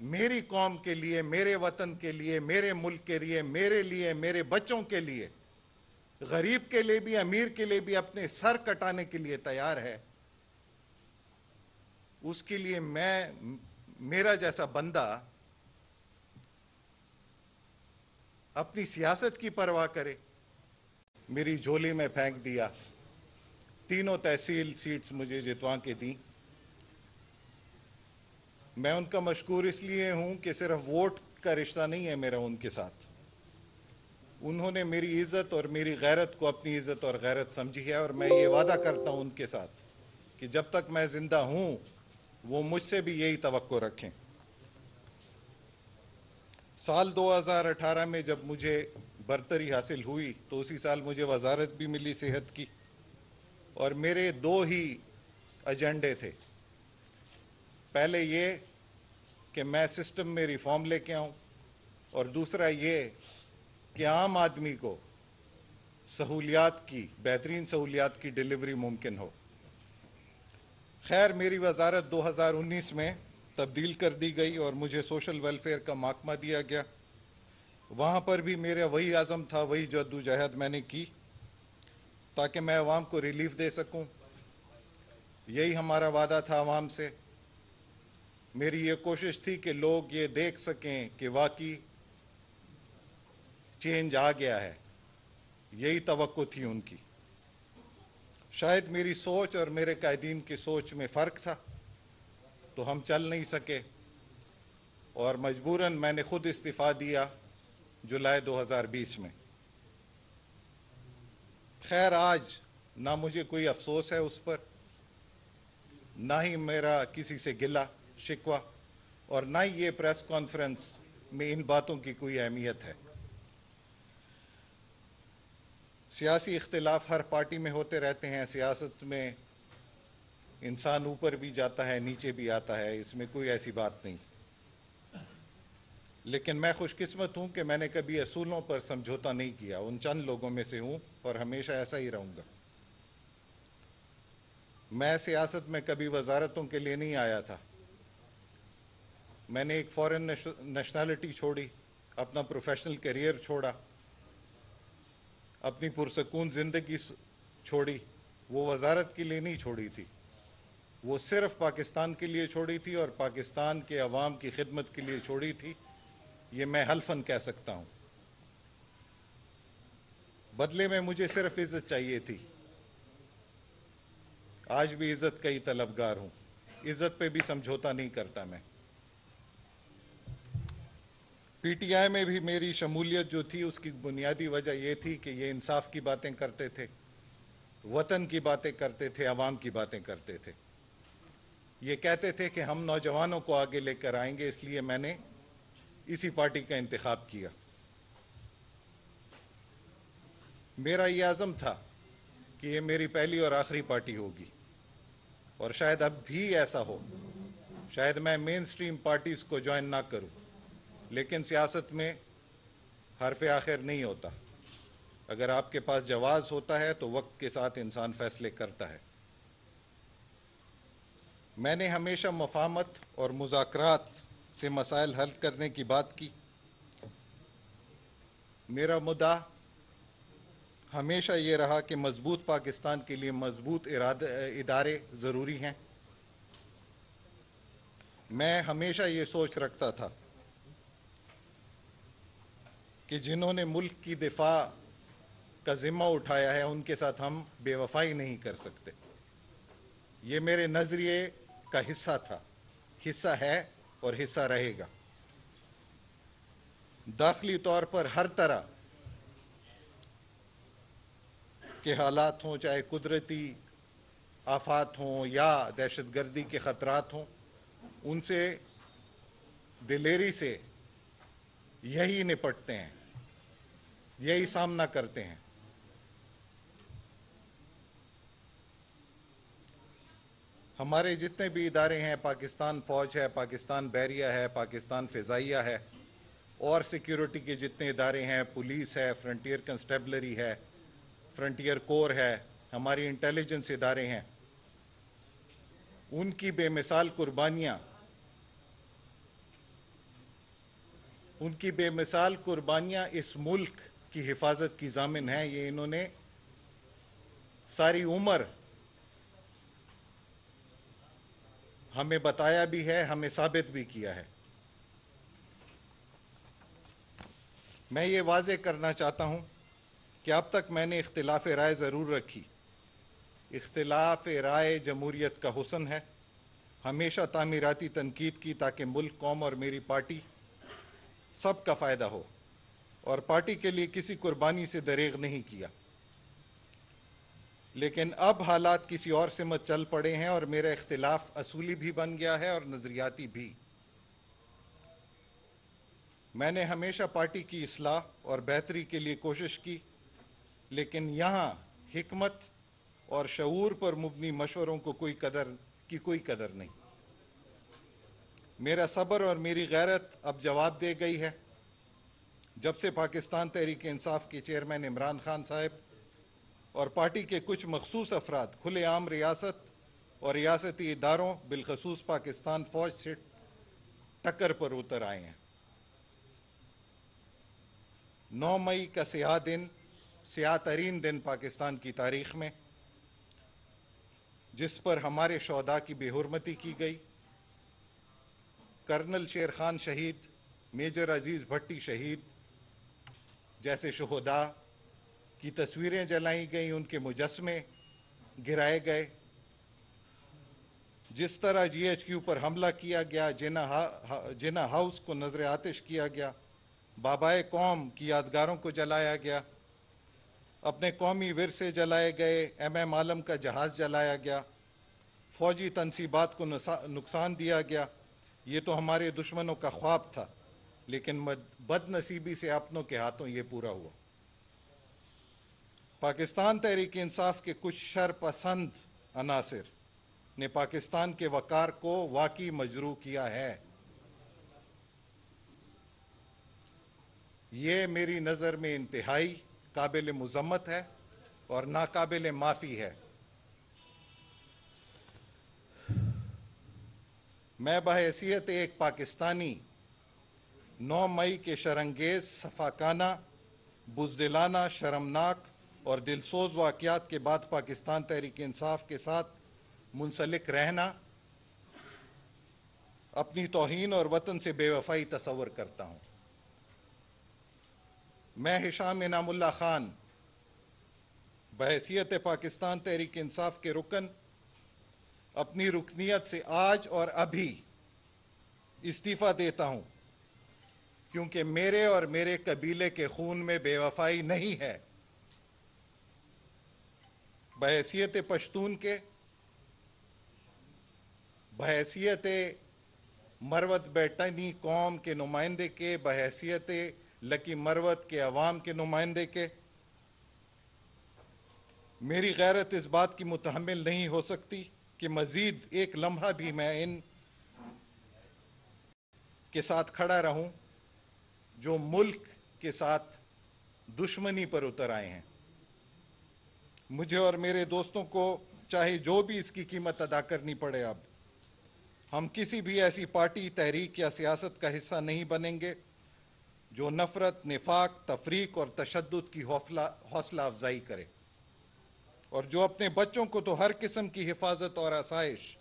Speaker 1: मेरी कौम के लिए, मेरे वतन के लिए, मेरे मुल्क के लिए, मेरे लिए, मेरे बच्चों के लिए, गरीब के लिए भी, अमीर के लिए भी अपने सर कटाने के लिए तैयार है, उसके लिए मैं, मेरा जैसा बंदा अपनी सियासत की परवाह करे, मेरी झोली में फेंक दिया। तीनों तहसील सीट्स मुझे जितवा के दी। मैं उनका मशकूर इसलिए हूँ कि सिर्फ़ वोट का रिश्ता नहीं है मेरा उनके साथ। उन्होंने मेरी इज़्ज़त और मेरी गैरत को अपनी इज़्ज़त और गैरत समझी है और मैं ये वादा करता हूँ उनके साथ कि जब तक मैं ज़िंदा हूँ, वो मुझसे भी यही तो रखें। साल 2018 में जब मुझे बरतरी हासिल हुई तो उसी साल मुझे वजारत भी मिली सेहत की। और मेरे दो ही एजेंडे थे। पहले ये कि मैं सिस्टम में रिफॉर्म लेके आऊँ और दूसरा ये कि आम आदमी को सहूलियात की, बेहतरीन सहूलियात की डिलीवरी मुमकिन हो। खैर, मेरी वजारत 2019 में तब्दील कर दी गई और मुझे सोशल वेलफेयर का महकमा दिया गया। वहाँ पर भी मेरा वही आज़म था, वही जद्दोजहद मैंने की। ताकि मैं आवाम को रिलीफ दे सकूँ। यही हमारा वादा था आवाम से। मेरी ये कोशिश थी कि लोग ये देख सकें कि वाकई चेंज आ गया है। यही तो थी उनकी। शायद मेरी सोच और मेरे कायदीन की सोच में फ़र्क था तो हम चल नहीं सके। और मजबूरन मैंने खुद इस्तीफ़ा दिया जुलाई 2020 में। खैर, आज ना मुझे कोई अफसोस है उस पर, ना ही मेरा किसी से गिला शिकवा, और ना ही ये प्रेस कॉन्फ्रेंस में इन बातों की कोई अहमियत है। सियासी इख्तलाफ हर पार्टी में होते रहते हैं, सियासत में इंसान ऊपर भी जाता है, नीचे भी आता है, इसमें कोई ऐसी बात नहीं। लेकिन मैं खुशकिस्मत हूँ कि मैंने कभी असूलों पर समझौता नहीं किया। उन चंद लोगों में से हूँ और हमेशा ऐसा ही रहूँगा। मैं सियासत में कभी वजारतों के लिए नहीं आया था। मैंने एक फॉरेन नेशनैलिटी छोड़ी, अपना प्रोफेशनल करियर छोड़ा, अपनी पुरसकून ज़िंदगी छोड़ी। वो वजारत के लिए नहीं छोड़ी थी। वो सिर्फ़ पाकिस्तान के लिए छोड़ी थी और पाकिस्तान के अवाम की खिदमत के लिए छोड़ी थी। ये मैं हल्फन कह सकता हूँ। बदले में मुझे सिर्फ़ इज़्ज़त चाहिए थी। आज भी इज़्ज़त का ही तलबगार हूँ। इज़्ज़त पे भी समझौता नहीं करता मैं। पीटीआई में भी मेरी शमूलियत जो थी, उसकी बुनियादी वजह यह थी कि ये इंसाफ की बातें करते थे, वतन की बातें करते थे अवाम की बातें करते थे। ये कहते थे कि हम नौजवानों को आगे लेकर आएँगे, इसलिए मैंने इसी पार्टी का इंतखब किया। मेरा ये आज़म था कि ये मेरी पहली और आखिरी पार्टी होगी। और शायद अब भी ऐसा हो, शायद मैं मेन स्ट्रीम पार्टीज़ को ज्वाइन ना करूँ, लेकिन सियासत में हरफ आखिर नहीं होता। अगर आपके पास जवाज़ होता है तो वक्त के साथ इंसान फैसले करता है। मैंने हमेशा मफामत और मुजाकरात से मसाइल हल करने की बात की। मेरा मुद्दा हमेशा ये रहा कि मज़बूत पाकिस्तान के लिए मज़बूत इदारे ज़रूरी हैं। मैं हमेशा ये सोच रखता था कि जिन्होंने मुल्क की दिफा का ज़िम्मा उठाया है, उनके साथ हम बेवफाई नहीं कर सकते। ये मेरे नज़रिए का हिस्सा था। हिस्सा है और हिस्सा रहेगा। दाखिली तौर पर हर तरह के हालात हों, चाहे कुदरती आफात हों या दहशत गर्दी के ख़तरात हों, उनसे, दिलेरी से यही निपटते हैं, यही सामना करते हैं। हमारे जितने भी इदारे हैं, पाकिस्तान फ़ौज है, पाकिस्तान बैरिया है, पाकिस्तान फ़िज़ाइया है, और सिक्योरिटी के जितने इदारे हैं, पुलिस है, फ्रंटियर कंस्टेबलरी है, फ्रंटियर कोर है, हमारी इंटेलिजेंस इदारे हैं, उनकी बेमिसाल कुर्बानियाँ, उनकी बेमिसाल कुर्बानियाँ इस मुल्क की हिफाजत की जामिन है। ये इन्होंने सारी उम्र हमें बताया भी है, हमें साबित भी किया है। मैं ये वाजे करना चाहता हूँ कि अब तक मैंने इख्तलाफ राय ज़रूर रखी। इख्तलाफ राय जमहूरीत का हुसन है। हमेशा तामीराती तनकीद की ताकि मुल्क, कौम और मेरी पार्टी सब का फ़ायदा हो और पार्टी के लिए किसी कुर्बानी से दरेग नहीं किया। लेकिन अब हालात किसी और से मत चल पड़े हैं और मेरा इख्तिलाफ असूली भी बन गया है और नज़रियाती भी। मैंने हमेशा पार्टी की असलाह और बेहतरी के लिए कोशिश की, लेकिन यहाँ हमत और शूर पर मुबनी मशवरों को कोई कदर, की कोई कदर नहीं। मेरा सब्र और मेरी गैरत अब जवाब दे गई है। जब से पाकिस्तान तहरीक इंसाफ के चेयरमैन इमरान खान साहब और पार्टी के कुछ मखसूस अफराद, खुलेआम रियासत और रियासती इदारों, बिलखसूस पाकिस्तान फ़ौज से टक्कर पर उतर आए हैं। नौ मई का सियाह दिन, सियाह तरीन दिन पाकिस्तान की तारीख में, जिस पर हमारे शहदा की बेहरमती की गई। कर्नल शेर खान शहीद, मेजर अज़ीज़ भट्टी शहीद, जैसे शहदा की तस्वीरें जलाई गई उनके मुजस्मे गिराए गए। जिस तरह जीएचक्यू पर हमला किया गया जिना हा, जिना हाउस को नज़र आतिश किया गया बाबाए कौम की यादगारों को जलाया गया अपने कौमी विरसे जलाए गए एम एम आलम का जहाज़ जलाया गया फ़ौजी तनसीबात को नुकसान दिया गया ये तो हमारे दुश्मनों का ख्वाब था लेकिन बदनसीबी से अपनों के हाथों ये पूरा हुआ। पाकिस्तान तहरीक इंसाफ के कुछ शर पसंद अनासर ने पाकिस्तान के वकार को वाकई मजरू किया है। ये मेरी नज़र में इंतहाई काबिल मजम्मत है और नाकबिल माफ़ी है। मैं बहसीत एक पाकिस्तानी 9 मई के शरंगेज सफाकाना, बुजदिलाना शर्मनाक और दिलसोज वाक़ात के बाद पाकिस्तान तहरीक इंसाफ के साथ मुंसलिक रहना अपनी तोहन और वतन से बेवफाई तस्वर करता हूँ। मैं हिशाम इनामुल्ला खान बहसीत पाकिस्तान तहरीक इंसाफ के रुकन, अपनी रुकनीत से आज और अभी इस्तीफ़ा देता हूँ, क्योंकि मेरे और मेरे कबीले के खून में बेवफाई नहीं है। बहसीत पश्तून के बहसीत मरवत बैटनी कौम के नुमाइंदे के बहसीत लकी मरवत के अवाम के नुमाइंदे के। मेरी गैरत इस बात की मुतहमल नहीं हो सकती कि मज़ीद एक लम्हा भी मैं इन के साथ खड़ा रहूँ, जो मुल्क के साथ दुश्मनी पर उतर आए हैं। मुझे और मेरे दोस्तों को चाहे जो भी इसकी कीमत अदा करनी पड़े अब, हम किसी भी ऐसी पार्टी, तहरीक या सियासत का हिस्सा नहीं बनेंगे जो नफ़रत, निफाक, तफरीक और तशद की हौसला अफजाई करे। और जो अपने बच्चों को तो हर किस्म की हिफाजत और आसाइश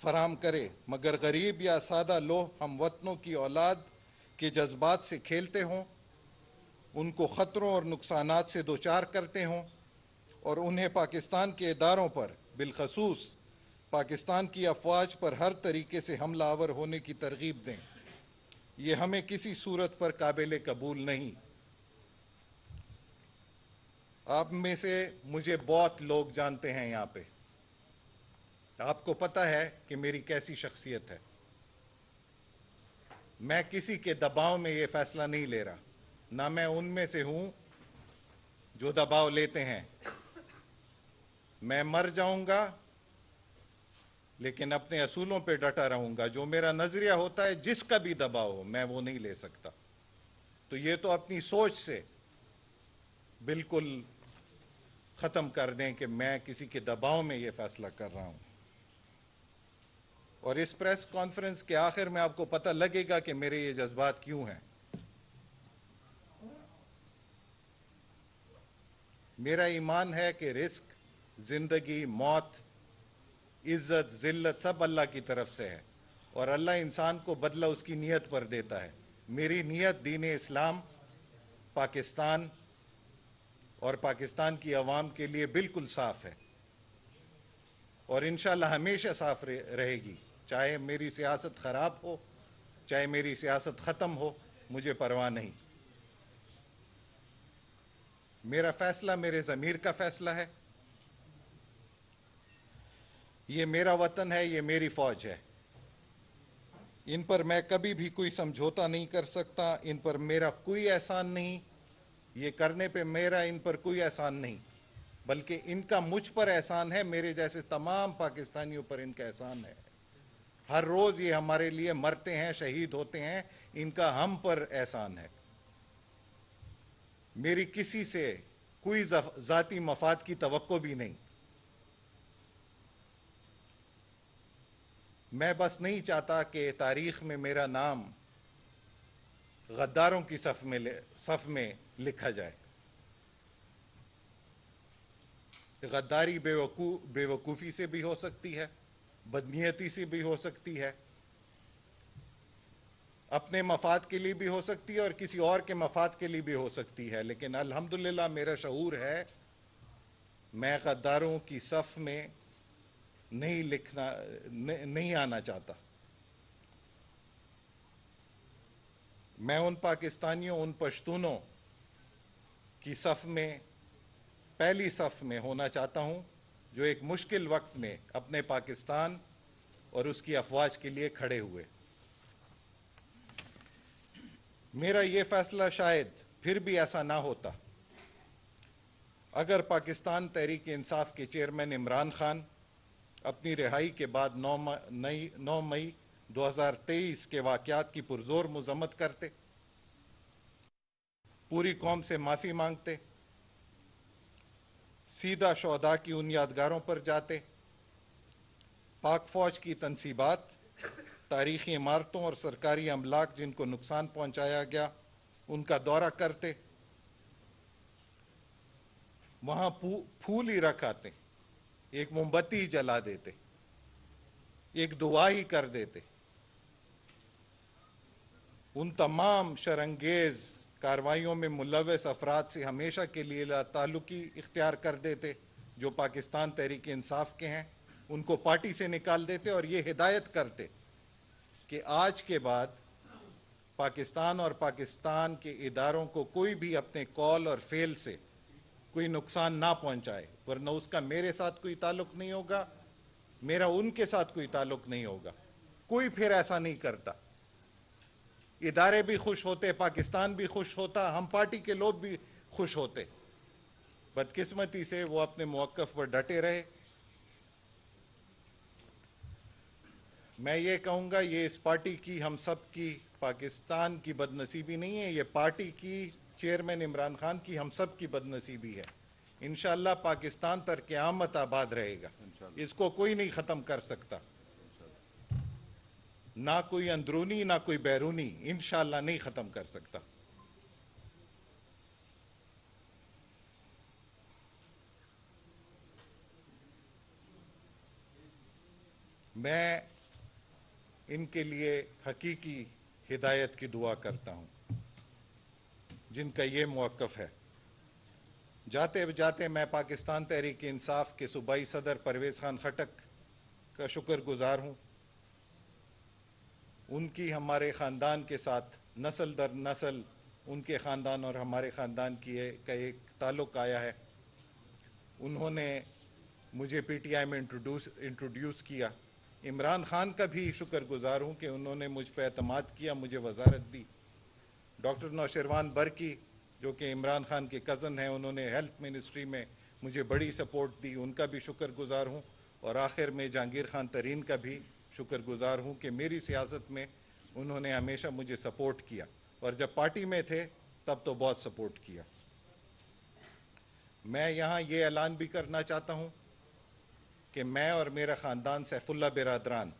Speaker 1: फराम करे, मगर गरीब या सादा लोह हम वतनों की औलाद के जज्बात से खेलते हों, उनको ख़तरों और नुकसान से दो चार करते हों और उन्हें पाकिस्तान के इदारों पर, बिलखसूस, पाकिस्तान की अफवाज पर हर तरीके से हमलावर होने की तरगीब दें। ये हमें किसी सूरत पर काबिल कबूल नहीं। आप में से मुझे बहुत लोग जानते हैं यहाँ पे। आपको पता है कि मेरी कैसी शख्सियत है। मैं किसी के दबाव में ये फैसला नहीं ले रहा। ना मैं उनमें से हूँ जो दबाव लेते हैं। मैं मर जाऊँगा, लेकिन अपने असूलों पे डटा रहूँगा। जो मेरा नज़रिया होता है जिसका भी दबाव हो, मैं वो नहीं ले सकता। तो ये तो अपनी सोच से बिल्कुल ख़त्म कर दें कि मैं किसी के दबाव में ये फैसला कर रहा हूँ। और इस प्रेस कॉन्फ्रेंस के आखिर में आपको पता लगेगा कि मेरे ये जज्बात क्यों हैं। मेरा ईमान है कि रिस्क ज़िंदगी, मौत, इज़्ज़त, ज़िल्लत सब अल्लाह की तरफ़ से है। और अल्लाह इंसान को बदला उसकी नीयत पर देता है। मेरी नीयत दीन इस्लाम, पाकिस्तान और पाकिस्तान की आवाम के लिए बिल्कुल साफ़ है। और इन हमेशा साफ़ रहेगी। चाहे मेरी सियासत ख़राब हो, चाहे मेरी सियासत ख़त्म हो, मुझे परवाह नहीं। मेरा फ़ैसला मेरे ज़मीर का फ़ैसला है। ये मेरा वतन है, ये मेरी फ़ौज है। इन पर मैं कभी भी कोई समझौता नहीं कर सकता, इन पर मेरा कोई एहसान नहीं, ये करने पे मेरा इन पर कोई एहसान नहीं, बल्कि इनका मुझ पर एहसान है, मेरे जैसे तमाम पाकिस्तानियों पर इनका एहसान है। हर रोज़ ये हमारे लिए मरते हैं, शहीद होते हैं, इनका हम पर एहसान है। मेरी किसी से कोई ज़ाती मफाद की तवक्को भी नहीं। मैं बस नहीं चाहता कि तारीख में मेरा नाम गद्दारों की सफ में सफ में लिखा जाए। गद्दारी बेवकू, बेवकूफ़ी से भी हो सकती है, बदनीयती से भी हो सकती है, अपने मफाद के लिए भी हो सकती है और किसी और के मफाद के लिए भी हो सकती है, लेकिन अल्हम्दुलिल्लाह मेरा शूर है, मैं गद्दारों की सफ़ में नहीं लिखना न, नहीं आना चाहता। मैं उन पाकिस्तानियों उन पश्तूनों की सफ़ में पहली सफ़ में होना चाहता हूँ जो एक मुश्किल वक्त में अपने पाकिस्तान और उसकी अफवाज के लिए खड़े हुए। मेरा ये फैसला शायद फिर भी ऐसा ना होता। अगर पाकिस्तान तहरीक इंसाफ के चेयरमैन इमरान खान अपनी रिहाई के बाद नौ मई नौ मई 2023 के वाक़ात की पुरजोर मजम्मत करते। पूरी कौम से माफ़ी मांगते। सीधा शौदा की उन यादगारों पर जाते। पाक फौज की तनसीबात, तारीखी इमारतों और सरकारी अमलाक जिनको नुकसान पहुँचाया गया, उनका दौरा करते। वहाँ फूल ही रख आते। एक मोमबत्ती जला देते, एक दुआ ही कर देते। उन तमाम शरंगेज कार्रवाइयों में मुलवस अफराद से हमेशा के लिए ताल्लुकी इख्तियार कर देते, जो पाकिस्तान तहरीक इंसाफ के हैं, उनको पार्टी से निकाल देते और ये हिदायत करते कि आज के बाद पाकिस्तान और पाकिस्तान के इदारों को कोई भी अपने कॉल और फेल से कोई नुकसान ना पहुँचाए, वरना उसका मेरे साथ कोई ताल्लुक नहीं होगा, मेरा उनके साथ कोई ताल्लुक नहीं होगा। कोई फिर ऐसा नहीं करता। इदारे भी खुश होते, पाकिस्तान भी खुश होता, हम पार्टी के लोग भी खुश होते। बदकिस्मती से वो अपने मौकफ पर डटे रहे। मैं ये कहूँगा, ये इस पार्टी की, हम सब की, पाकिस्तान की बदनसीबी नहीं है, ये पार्टी की चेयरमैन इमरान खान की हम सब की बदनसीबी है। इन पाकिस्तान तर क़्यामत आबाद रहेगा। इसको कोई नहीं ख़त्म कर सकता। ना कोई अंदरूनी ना कोई बैरूनी इन नहीं ख़त्म कर सकता। मैं इनके लिए हकीकी हिदायत की दुआ करता हूँ। जिनका ये मौक़ है। जाते जाते मैं पाकिस्तान तहरीक इंसाफ के सूबाई सदर परवेज़ ख़ान खटक का शुक्रगुजार हूँ। उनकी हमारे ख़ानदान के साथ नस्ल दर नस्ल उनके ख़ानदान और हमारे ख़ानदान की का एक ताल्लुक़ आया है। उन्होंने मुझे पीटीआई में इंट्रोड्यूस इंट्रोड्यूस किया। इमरान ख़ान का भी शुक्रगुजार हूँ कि उन्होंने मुझ पर अतमाद किया, मुझे वजारत दी। डॉक्टर नौशरवान बरकी, जो कि इमरान ख़ान के कज़न हैं, उन्होंने हेल्थ मिनिस्ट्री में मुझे बड़ी सपोर्ट दी। उनका भी शुक्रगुजार हूँ और आखिर में जहांगीर ख़ान तरीन का भी शुक्रगुजार हूँ कि मेरी सियासत में उन्होंने हमेशा मुझे सपोर्ट किया। और जब पार्टी में थे, तब तो बहुत सपोर्ट किया। मैं यहाँ ये ऐलान भी करना चाहता हूँ कि मैं और मेरा ख़ानदान सैफुल्ला बिरादरान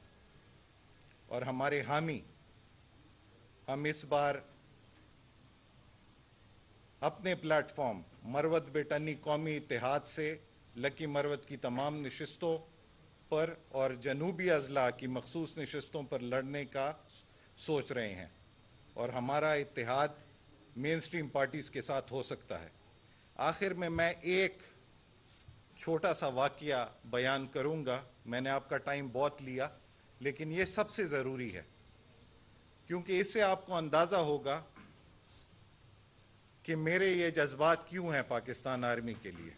Speaker 1: और हमारे हामी, हम इस बार अपने प्लेटफॉर्म मरवत बेटनी कौमी इतिहाद से, लकी मरवत की तमाम नशस्तों पर और जनूबी अजला की मखसूस नशस्तों पर लड़ने का सोच रहे हैं। और हमारा इतिहाद मेन स्ट्रीम पार्टीज़ के साथ हो सकता है। आखिर में मैं एक छोटा सा वाक़ बयान करूँगा। मैंने आपका टाइम बहुत लिया, लेकिन ये सबसे ज़रूरी है, क्योंकि इससे आपको अंदाज़ा होगा कि मेरे ये जज्बात क्यों हैं पाकिस्तान आर्मी के लिए?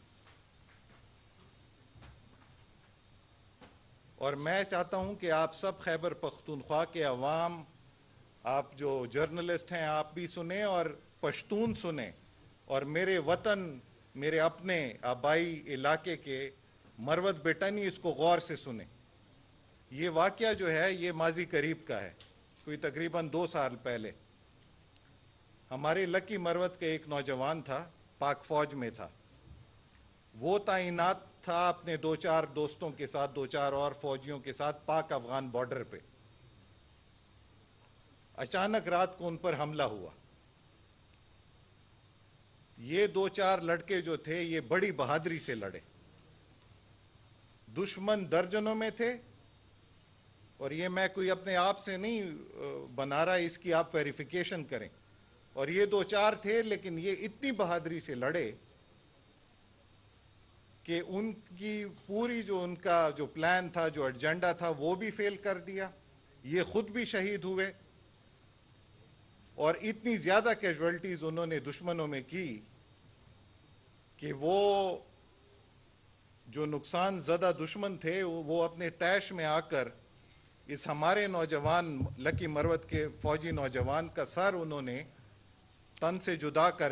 Speaker 1: और मैं चाहता हूँ कि आप सब खैबर पख्तूनख्वा के अवाम, आप जो जर्नलिस्ट हैं, आप भी सुने और पश्तून सुने। और मेरे वतन, मेरे अपने आबाई इलाके के मरवत बेटनी इसको गौर से सुने। ये वाक़ जो है, ये माजी करीब का है। कोई तकरीबन दो साल पहले। हमारे लकी मरवत के एक नौजवान था, पाक फौज में था। वो तैनात था अपने दो चार दोस्तों के साथ, दो चार और फौजियों के साथ पाक अफगान बॉर्डर पे। अचानक रात को उन पर हमला हुआ। ये दो चार लड़के जो थे, ये बड़ी बहादुरी से लड़े। दुश्मन दर्जनों में थे, और ये मैं कोई अपने आप से नहीं बना रहा, इसकी आप वेरिफिकेशन करें। और ये दो चार थे, लेकिन ये इतनी बहादुरी से लड़े कि उनकी पूरी जो उनका जो प्लान था, जो एजेंडा था, वो भी फेल कर दिया। ये खुद भी शहीद हुए। और इतनी ज़्यादा कैजुअल्टीज़ उन्होंने दुश्मनों में की कि वो जो नुकसान ज़्यादा दुश्मन थे, वो अपने तैश में आकर इस हमारे नौजवान, लकी मरवत के फ़ौजी नौजवान का सर उन्होंने तन से जुदा कर